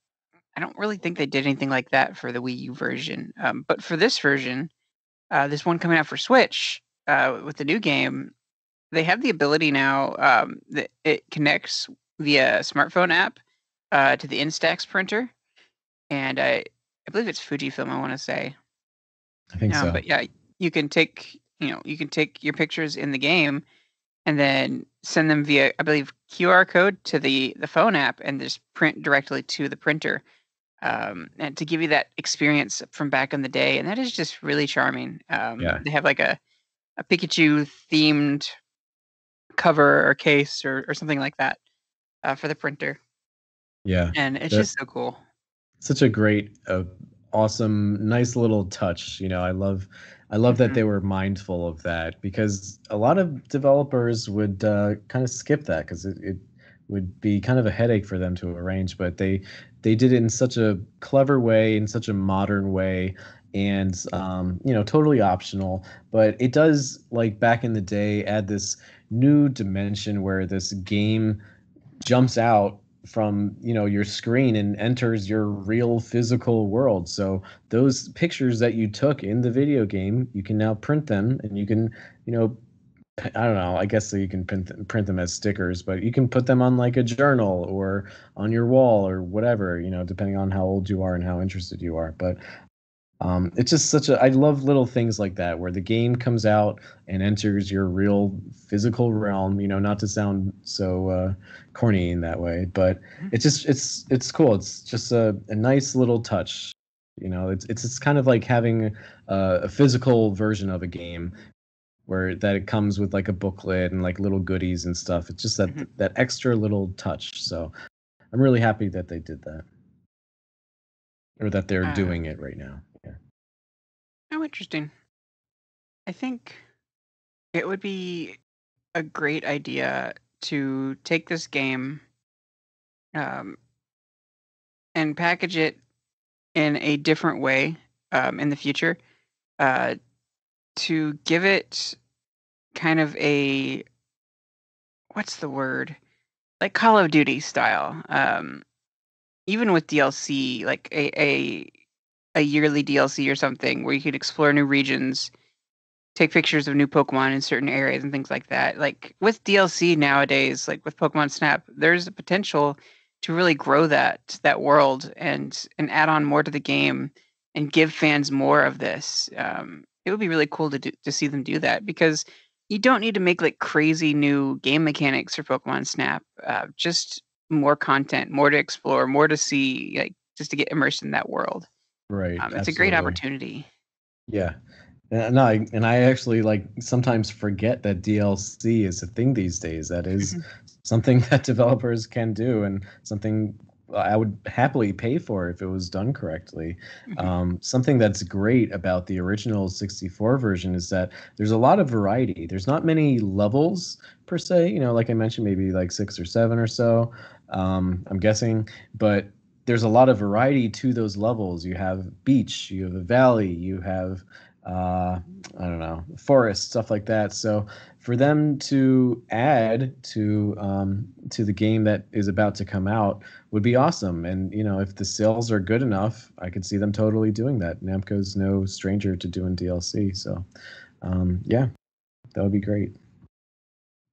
I don't really think they did anything like that for the Wii U version. Um, but for this version, uh, this one coming out for Switch uh, with the new game, they have the ability now um, that it connects via smartphone app uh, to the Instax printer, and I I believe it's Fujifilm. I want to say. I think Um, so. But yeah, you can take you know you can take your pictures in the game, and then send them via I believe QR code to the the phone app, and just print directly to the printer, um, and to give you that experience from back in the day, and that is just really charming. Um, Yeah. They have like a a Pikachu themed cover or case or or something like that uh, for the printer, yeah. and it's just so cool. such a great uh, awesome nice little touch you know i love i love that Mhm. they were mindful of that because a lot of developers would uh, kind of skip that because it, it would be kind of a headache for them to arrange but they they did it in such a clever way in such a modern way and um, you know totally optional but it does like back in the day add this new dimension where this game jumps out from you know your screen and enters your real physical world. So those pictures that you took in the video game you can now print them and you can you know i don't know i guess you can print them, print them as stickers but you can put them on like a journal or on your wall or whatever you know depending on how old you are and how interested you are. But um, it's just such a i love little things like that where the game comes out and enters your real physical realm you know not to sound so uh, corny in that way but Mhm. it's just it's it's cool. It's just a, a nice little touch you know? It's it's, it's kind of like having a, a physical version of a game where that it comes with like a booklet and like little goodies and stuff. It's just that Mhm. that extra little touch. So i'm really happy that they did that or that they're Ah. doing it right now yeah Oh, interesting. I think it would be a great idea to take this game um, and package it in a different way um, in the future uh, to give it kind of a what's the word like Call of Duty style. Um, even with DLC, like a, a a yearly DLC or something where you could explore new regions, take pictures of new Pokemon in certain areas and things like that. Like with DLC nowadays, like with Pokemon Snap, there's a potential to really grow that that world and and add on more to the game and give fans more of this. Um, it would be really cool to do, to see them do that because you don't need to make like crazy new game mechanics for Pokemon Snap. Uh, just more content, more to explore, more to see, like just to get immersed in that world. right Um, it's a great opportunity. Yeah. And I and I actually like sometimes forget that DLC is a thing these days. That is something that developers can do and something I would happily pay for if it was done correctly. Um, something that's great about the original 64 version is that there's a lot of variety. There's not many levels per se, you know, like I mentioned, maybe like six or seven or so. Um, I'm guessing, but there's a lot of variety to those levels. You have beach, you have a valley, you have uh, I don't know, forest, stuff like that. So for them to add to um, to the game that is about to come out would be awesome. And you know, if the sales are good enough, I could see them totally doing that. Namco's no stranger to doing DLC, so um, yeah, that would be great.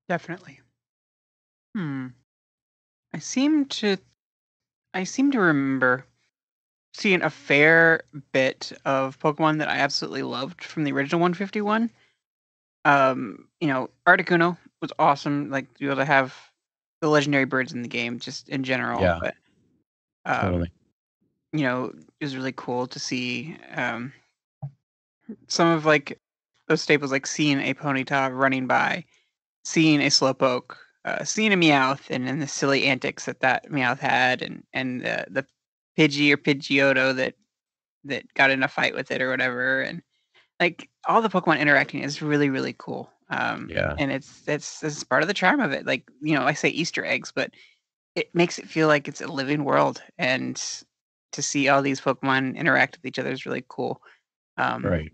Definitely. Hmm. I seem to I seem to remember seeing a fair bit of Pokemon that I absolutely loved from the original 151. Um, you know, Articuno was awesome, like to be able to have the legendary birds in the game just in general. Yeah. But um, Totally. you know, it was really cool to see um, some of like those staples, like seeing a Ponyta running by, seeing a Slowpoke, uh, seeing a Meowth, and then the silly antics that that Meowth had, and and the the Pidgey or Pidgeotto that that got in a fight with it or whatever, and like all the Pokemon interacting is really really cool. Um, Yeah. and it's it's it's part of the charm of it. Like you know, I say Easter eggs, but it makes it feel like it's a living world, and to see all these Pokemon interact with each other is really cool. Um, Right.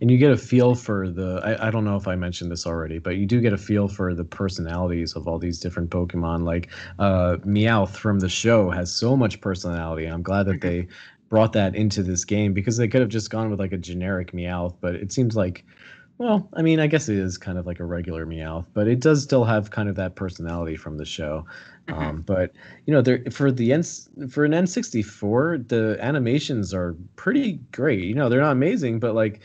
And you get a feel for the I, I don't know if I mentioned this already, but you do get a feel for the personalities of all these different Pokemon. Like uh Meowth from the show has so much personality. I'm glad that Mhm. they brought that into this game because they could have just gone with like a generic Meowth, but it seems like Well, I mean, I guess it is kind of like a regular Meowth, but it does still have kind of that personality from the show. Mhm. Um, but you know, there for the N for an N64, the animations are pretty great. You know, they're not amazing, but like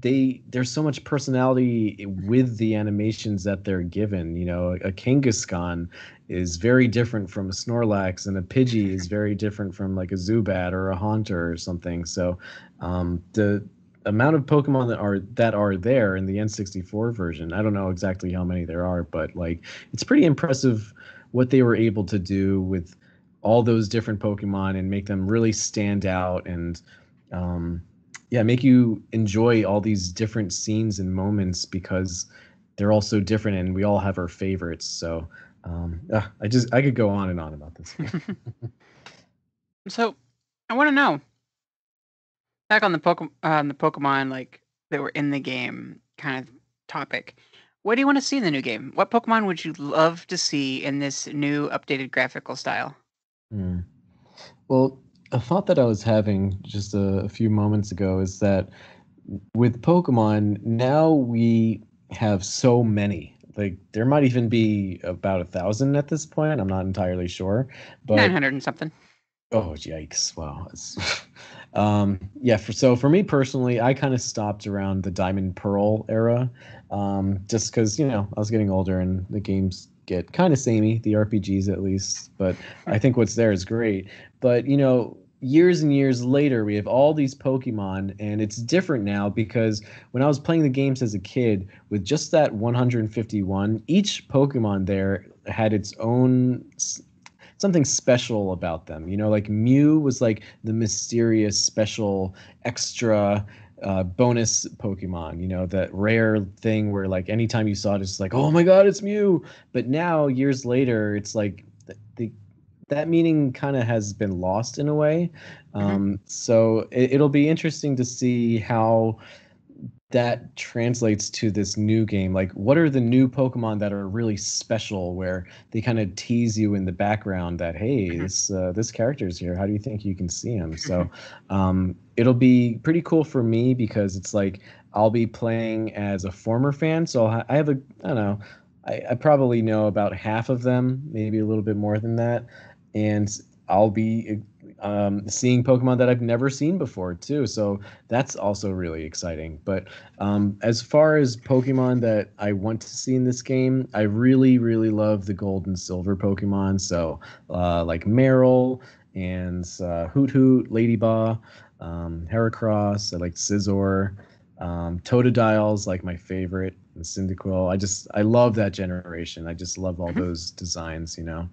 they there's so much personality with the animations that they're given. You know, a Kangaskhan is very different from a Snorlax, and a Pidgey is very different from like a Zubat or a Haunter or something. So um, the amount of Pokemon that are that are there in the N64 version. I don't know exactly how many there are, but like it's pretty impressive what they were able to do with all those different Pokemon and make them really stand out and um, yeah, make you enjoy all these different scenes and moments because they're all so different and we all have our favorites. So um, ah, I just I could go on and on about this. So I want to know back on the Pokemon, on the Pokemon like that were in the game kind of topic. What do you want to see in the new game? What Pokemon would you love to see in this new updated graphical style? Hmm. Well, a thought that I was having just a, a few moments ago is that with Pokemon, now we have so many. Like there might even be about a thousand at this point. I'm not entirely sure, but Nine hundred and something. Oh yikes! Wow. Um, yeah. For, so for me personally, I kind of stopped around the Diamond Pearl era, um, just because you know I was getting older and the games get kind of samey, the RPGs at least. But I think what's there is great. But you know, years and years later, we have all these Pokemon, and it's different now because when I was playing the games as a kid, with just that 151, each Pokemon there had its own something special about them. You know, like Mew was like the mysterious, special, extra uh, bonus Pokemon. You know, that rare thing where like anytime you saw it, it's like, oh my god, it's Mew. But now, years later, it's like th- the that meaning kind of has been lost in a way. Um, So it, it'll be interesting to see how that translates to this new game? Like what are the new pokemon that are really special where they kind of tease you in the background that hey Mhm. this uh, this character's here. How do you think you can see him? So um, it'll be pretty cool for me because it's like i'll be playing as a former fan so I'll ha- i have a i don't know I, I probably know about half of them maybe a little bit more than that and i'll be um, seeing pokemon that i've never seen before too. So that's also really exciting. But um, as far as Pokemon that I want to see in this game, I really, really love the gold and silver Pokemon. So, uh, like Marill and uh, Hoot Hoot, Ledyba, um, Heracross, I like Scizor, um, Totodile's like my favorite, and Cyndaquil. I just, I love that generation. I just love all Mhm. those designs, you know.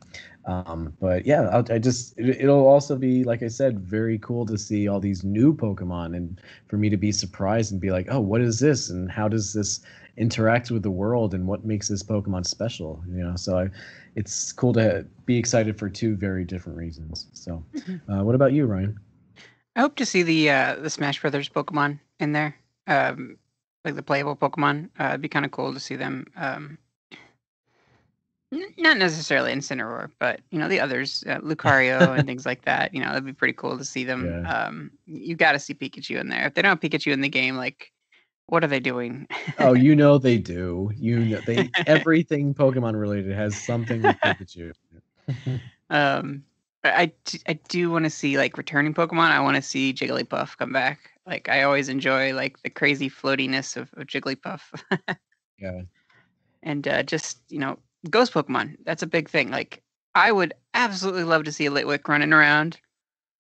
Um, but yeah, I'll, I just, it, it'll also be, like I said, very cool to see all these new Pokemon and for me to be surprised and be like, oh, what is this? And how does this interact with the world? And what makes this Pokemon special? You know, so I, it's cool to be excited for two very different reasons. So, Mhm. uh, what about you, Ryan? I hope to see the uh, the Smash Brothers Pokemon in there, um, like the playable Pokemon. Uh, it'd be kind of cool to see them. Um, n- not necessarily Incineroar, but you know the others, uh, Lucario and things like that. You know, it'd be pretty cool to see them. Yeah. Um, you got to see Pikachu in there. If they don't have Pikachu in the game, like, what are they doing? Oh, you know they do. You know they everything Pokemon related has something with Pikachu. Um, I I do want to see like returning Pokemon. I want to see Jigglypuff come back. Like I always enjoy like the crazy floatiness of, of Jigglypuff. yeah. and uh, just you know ghost pokemon that's a big thing like i would absolutely love to see a litwick running around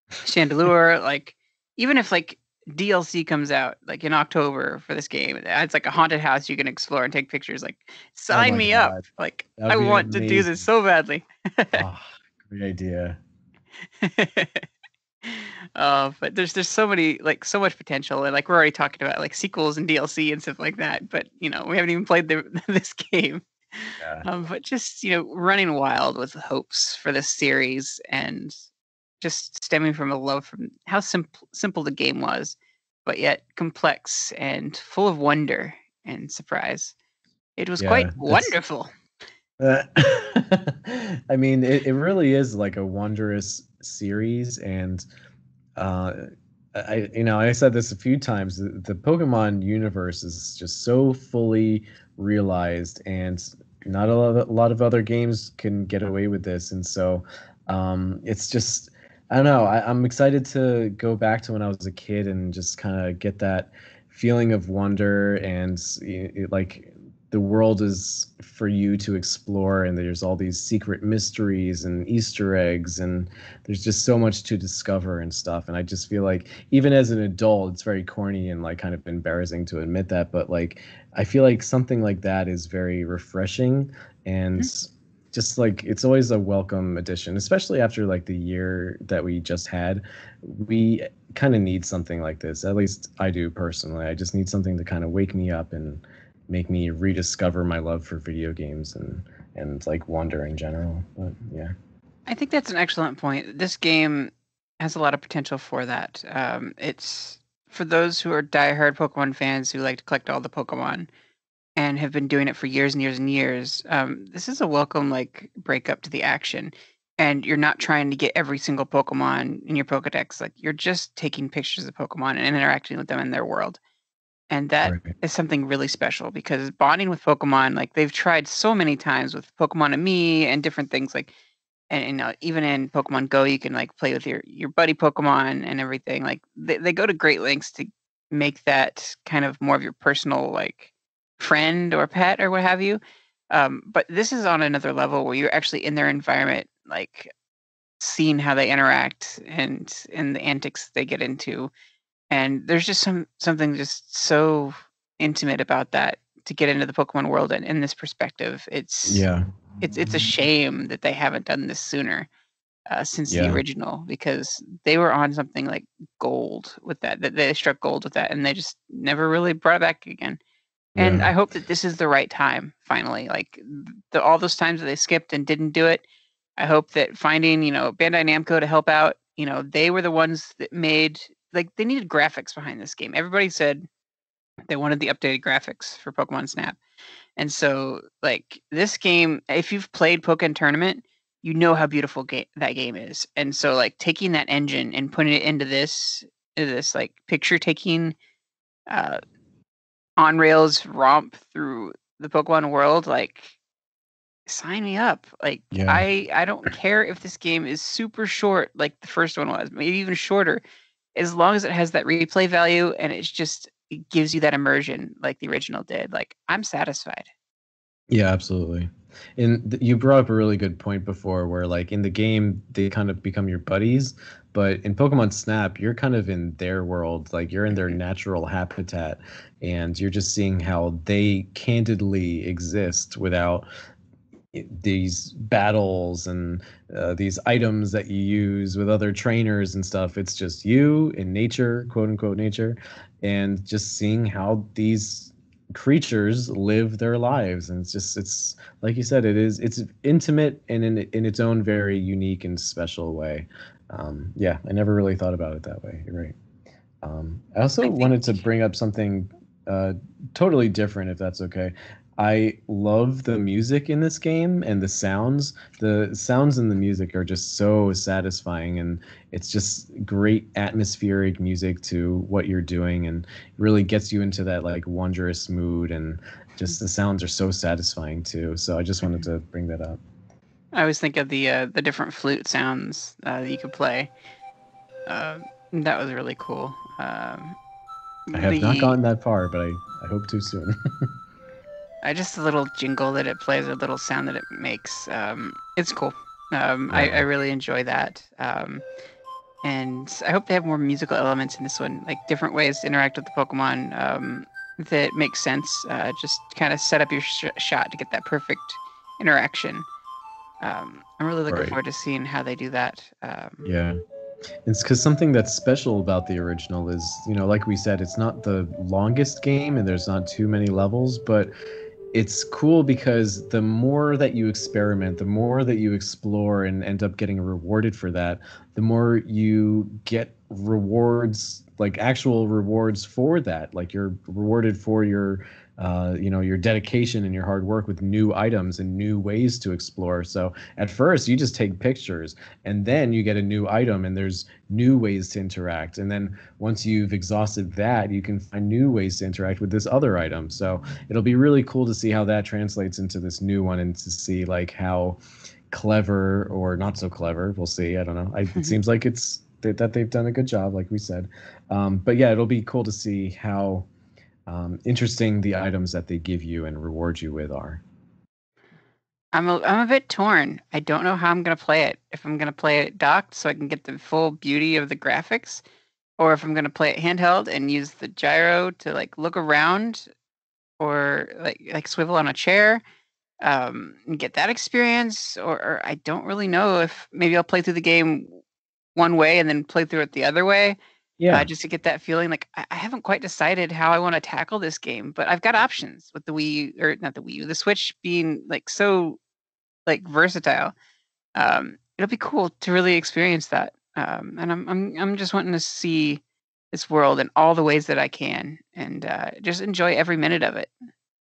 chandelure like even if like dlc comes out like in october for this game it's like a haunted house you can explore and take pictures like sign my me up like i want to do this so badly Ah, great idea. uh, but there's there's so many like so much potential and like we're already talking about like sequels and DLC and stuff like that. But you know we haven't even played the, this game. Yeah. Um, but just you know running wild with hopes for this series and just stemming from a love from how simple simple the game was, but yet complex and full of wonder and surprise. It was Yeah, quite wonderful. Uh, I mean, it, it really is like a wondrous series, and uh, I you know I said this a few times. The, the Pokemon universe is just so fully realized, and not a lot, of, a lot of other games can get away with this. And so um, it's just I don't know. I, I'm excited to go back to when I was a kid and just kind of get that feeling of wonder and like the world is for you to explore and there's all these secret mysteries and easter eggs and there's just so much to discover and stuff. And i just feel like even as an adult it's very corny and like kind of embarrassing to admit that but like i feel like something like that is very refreshing and mm-hmm. just like it's always a welcome addition especially after like the year that we just had. We kind of need something like this at least i do personally. I just need something to kind of wake me up and make me rediscover my love for video games and and like wonder in general. But yeah, I think that's an excellent point. This game has a lot of potential for that. Um, it's for those who are diehard Pokemon fans who like to collect all the Pokemon and have been doing it for years and years and years. Um, this is a welcome like break up to the action. And you're not trying to get every single Pokemon in your Pokedex. Like you're just taking pictures of Pokemon and interacting with them in their world and that right. is something really special because bonding with pokemon like they've tried so many times with pokemon-Amie and different things like and you know even in pokemon go you can like play with your your buddy pokemon and everything like they, they go to great lengths to make that kind of more of your personal like friend or pet or what have you um, but this is on another level where you're actually in their environment like seeing how they interact and and the antics they get into and there's just some something just so intimate about that to get into the Pokemon world and in this perspective. It's yeah, it's it's a shame that they haven't done this sooner. Uh, since yeah. the original because they were on something like gold with that that they struck gold with that and they just never really brought it back again and yeah. i hope that this is the right time finally like the, all those times that they skipped and didn't do it i hope that finding you know bandai namco to help out you know they were the ones that made like they needed graphics behind this game. Everybody said they wanted the updated graphics for Pokemon Snap. And so like this game, if you've played Pokkén Tournament, you know how beautiful ga- that game is. And so like taking that engine and putting it into this into this like picture taking uh on rails romp through the Pokemon world, like sign me up. Like yeah. I I don't care if this game is super short like the first one was, maybe even shorter as long as it has that replay value and it's just it gives you that immersion like the original did like i'm satisfied. Yeah absolutely. And th- you brought up a really good point before where like in the game they kind of become your buddies but in pokemon snap you're kind of in their world like you're in their mm-hmm. natural habitat and you're just seeing how they candidly exist without these battles and uh, these items that you use with other trainers and stuff. It's just you in nature, quote unquote nature, and just seeing how these creatures live their lives. And it's just it's like you said, it is it's intimate and in in its own very unique and special way. Um, yeah, I never really thought about it that way. You're right. Um, I also I wanted to bring up something uh, totally different, if that's okay. I love the music in this game and the sounds. The sounds and the music are just so satisfying, and it's just great atmospheric music to what you're doing, and really gets you into that like wondrous mood. And just the sounds are so satisfying too. So I just wanted to bring that up. I always think of the uh, the different flute sounds uh, that you could play. Uh, that was really cool. Um, I have the... not gotten that far, but I, I hope to soon. Uh, just the little jingle that it plays, a little sound that it makes. Um, it's cool. Um, yeah. I, I, really enjoy that. Um, and I hope they have more musical elements in this one, like different ways to interact with the Pokemon um, that makes sense. Uh, just kind of set up your sh- shot to get that perfect interaction. Um, I'm really looking right. forward to seeing how they do that. Um, yeah. It's because something that's special about the original is, you know, like we said, it's not the longest game and there's not too many levels, but it's cool because the more that you experiment, the more that you explore and end up getting rewarded for that, the more you get rewards like actual rewards for that. Like you're rewarded for your uh, you know your dedication and your hard work with new items and new ways to explore. So at first you just take pictures and then you get a new item and there's new ways to interact. And then once you've exhausted that you can find new ways to interact with this other item. So it'll be really cool to see how that translates into this new one and to see like how clever or not so clever we'll see i don't know. I, it seems like it's that they've done a good job like we said um, but yeah it'll be cool to see how um, interesting the items that they give you and reward you with are. I'm a, I'm a bit torn. I don't know how I'm going to play it. If I'm going to play it docked so I can get the full beauty of the graphics, or if I'm going to play it handheld and use the gyro to like look around, or like like swivel on a chair, um, and get that experience. Or, or I don't really know if maybe I'll play through the game one way and then play through it the other way. Yeah. Uh, just to get that feeling like I, I haven't quite decided how I want to tackle this game, but I've got options with the Wii or not the Wii U, the Switch being like so like versatile. Um, it'll be cool to really experience that. Um, and I'm I'm I'm just wanting to see this world in all the ways that I can and uh, just enjoy every minute of it.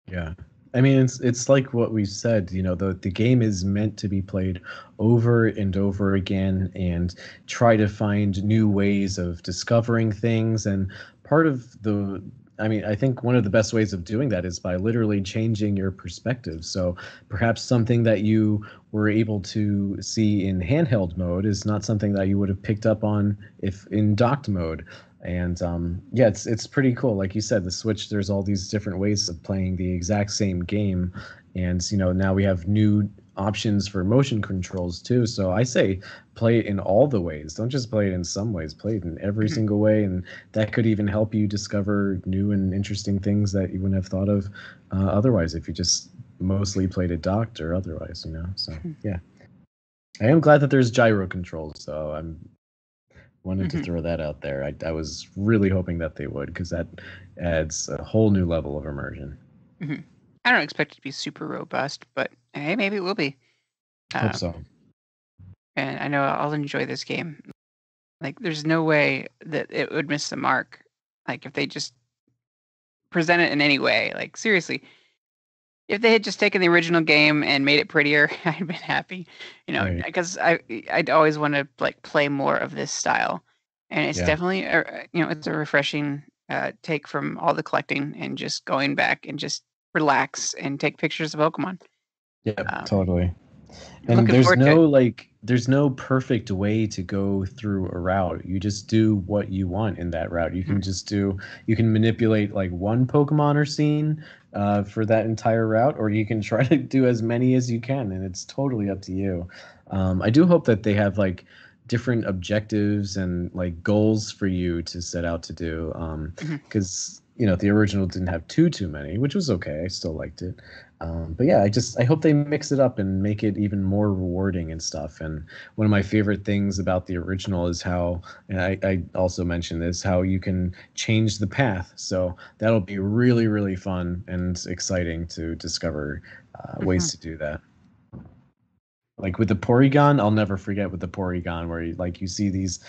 Yeah. I mean, it's it's like what we said. You know, the the game is meant to be played over and over again, and try to find new ways of discovering things. And part of the I mean, I think one of the best ways of doing that is by literally changing your perspective. So perhaps something that you were able to see in handheld mode is not something that you would have picked up on if in docked mode and um, yeah, it's it's pretty cool. Like you said, the Switch. There's all these different ways of playing the exact same game, and you know now we have new options for motion controls too. So I say play it in all the ways. Don't just play it in some ways. Play it in every mm-hmm. single way, and that could even help you discover new and interesting things that you wouldn't have thought of uh, otherwise if you just mostly played it docked or otherwise. You know. So hmm. yeah. I am glad that there's gyro controls, so I'm Wanted mm-hmm. to throw that out there. I, I was really hoping that they would because that adds a whole new level of immersion. Mm-hmm. I don't expect it to be super robust, but hey, maybe it will be. Hope um, so. And I know I'll enjoy this game. Like, there's no way that it would miss the mark. Like, if they just present it in any way. Like, seriously, if they had just taken the original game and made it prettier, I'd been happy. You know, because right. I I'd always want to like play more of this style, and it's yeah. definitely a, you know it's a refreshing uh, take from all the collecting and just going back and just relax and take pictures of Pokemon. Yeah, um, totally. And there's no like there's no perfect way to go through a route. You just do what you want in that route. You can mm-hmm. just do you can manipulate like one Pokemon or scene uh, for that entire route, or you can try to do as many as you can, and it's totally up to you. Um, I do hope that they have like different objectives and like goals for you to set out to do because um, mm-hmm you know the original didn't have too too many which was okay i still liked it um, but yeah i just i hope they mix it up and make it even more rewarding and stuff. And one of my favorite things about the original is how and i, I also mentioned this how you can change the path. So that'll be really really fun and exciting to discover uh, mm-hmm. ways to do that like with the Porygon, I'll never forget with the Porygon where you, like you see these,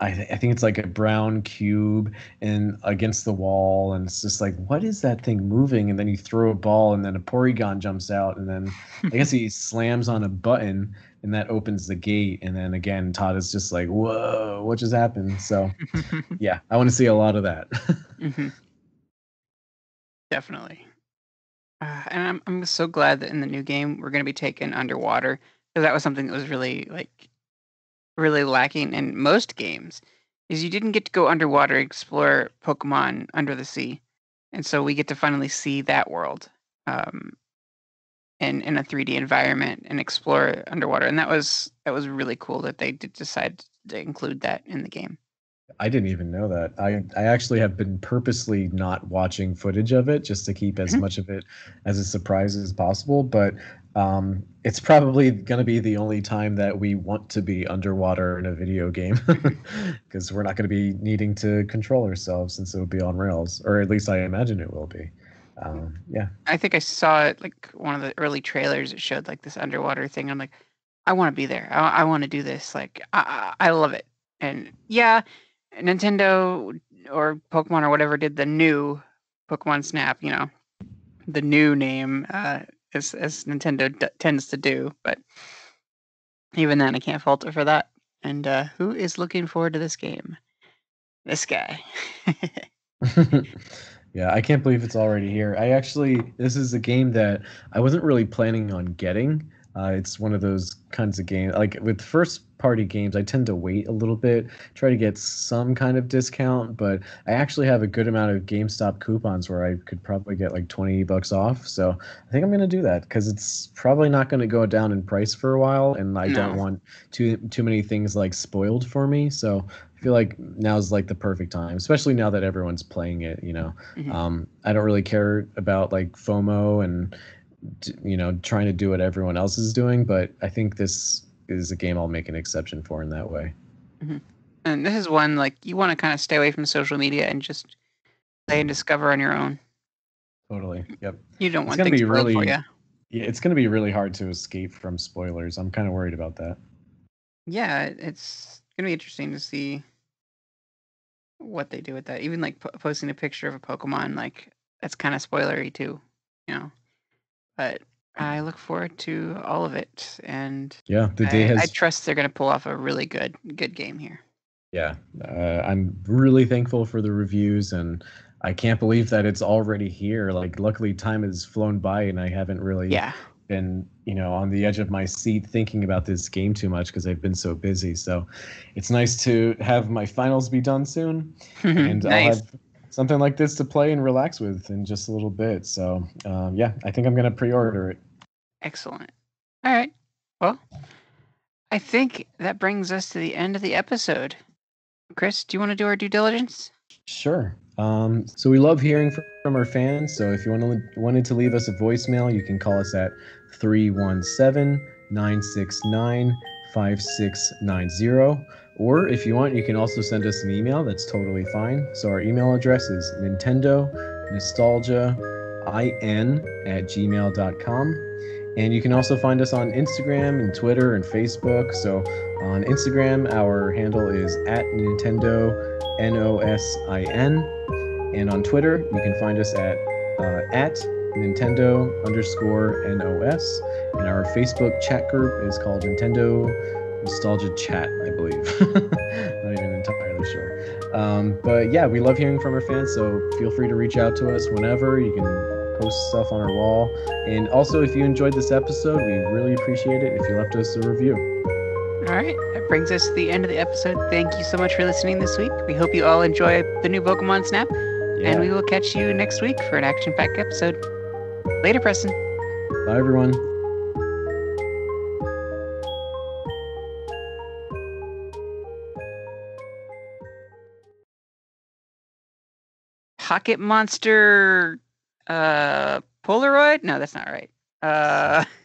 I, th- I think it's like a brown cube and against the wall, and it's just like what is that thing moving? And then you throw a ball, and then a Porygon jumps out, and then I guess he slams on a button, and that opens the gate, and then again Todd is just like whoa, what just happened? So yeah, I want to see a lot of that. mm-hmm. Definitely. Uh, and I'm I'm so glad that in the new game we're going to be taken underwater because that was something that was really like really lacking in most games is you didn't get to go underwater explore pokemon under the sea and so we get to finally see that world um, in in a 3d environment and explore underwater and that was that was really cool that they did decide to include that in the game I didn't even know that. I I actually have been purposely not watching footage of it just to keep as mm-hmm. much of it as a surprise as possible. But um, it's probably going to be the only time that we want to be underwater in a video game because we're not going to be needing to control ourselves since it will be on rails, or at least I imagine it will be. Um, yeah. I think I saw it like one of the early trailers. It showed like this underwater thing. I'm like, I want to be there. I, I want to do this. Like, I, I love it. And yeah, Nintendo or Pokemon or whatever did the new Pokemon Snap, you know, the new name, uh, as as Nintendo d- tends to do. But even then, I can't fault it for that. And uh, who is looking forward to this game? This guy. yeah, I can't believe it's already here. I actually, this is a game that I wasn't really planning on getting. Uh, it's one of those kinds of games. Like with first party games, I tend to wait a little bit, try to get some kind of discount. But I actually have a good amount of GameStop coupons where I could probably get like 20 bucks off. So I think I'm going to do that because it's probably not going to go down in price for a while. And I no. don't want too, too many things like spoiled for me. So I feel like now's like the perfect time, especially now that everyone's playing it. You know, mm-hmm. um, I don't really care about like FOMO and you know trying to do what everyone else is doing but i think this is a game i'll make an exception for in that way. Mm-hmm. and this is one like you want to kind of stay away from social media and just play and discover on your own. Totally yep. You don't it's want to be really for you yeah it's going to be really hard to escape from spoilers. I'm kind of worried about that. Yeah it's going to be interesting to see what they do with that. Even like p- posting a picture of a pokemon like that's kind of spoilery too you know but I look forward to all of it, and yeah, the day I, has. I trust they're going to pull off a really good good game here. Yeah, uh, I'm really thankful for the reviews, and I can't believe that it's already here. Like, luckily, time has flown by, and I haven't really yeah. been, you know, on the edge of my seat thinking about this game too much because I've been so busy. So, it's nice to have my finals be done soon, and nice. I'll have something like this to play and relax with in just a little bit. So um, yeah, I think I'm gonna pre-order it. Excellent. All right. Well, I think that brings us to the end of the episode. Chris, do you want to do our due diligence? Sure. Um, so we love hearing from our fans. So if you want to, wanted to leave us a voicemail, you can call us at 317 969 5690. Or if you want, you can also send us an email. That's totally fine. So our email address is Nintendo Nostalgia in at gmail.com. And you can also find us on Instagram and Twitter and Facebook. So on Instagram, our handle is at Nintendo N O S I N. And on Twitter, you can find us at uh, at Nintendo underscore NOS. And our Facebook chat group is called Nintendo Nostalgia Chat, believe. Not even entirely sure. Um, but yeah, we love hearing from our fans, so feel free to reach out to us whenever. You can post stuff on our wall. And also, if you enjoyed this episode, we really appreciate it if you left us a review. All right, that brings us to the end of the episode. Thank you so much for listening this week. We hope you all enjoy the new Pokemon Snap, yeah. and we will catch you next week for an action packed episode. Later, Preston. Bye, everyone. Pocket Monster uh Polaroid? No, that's not right. Uh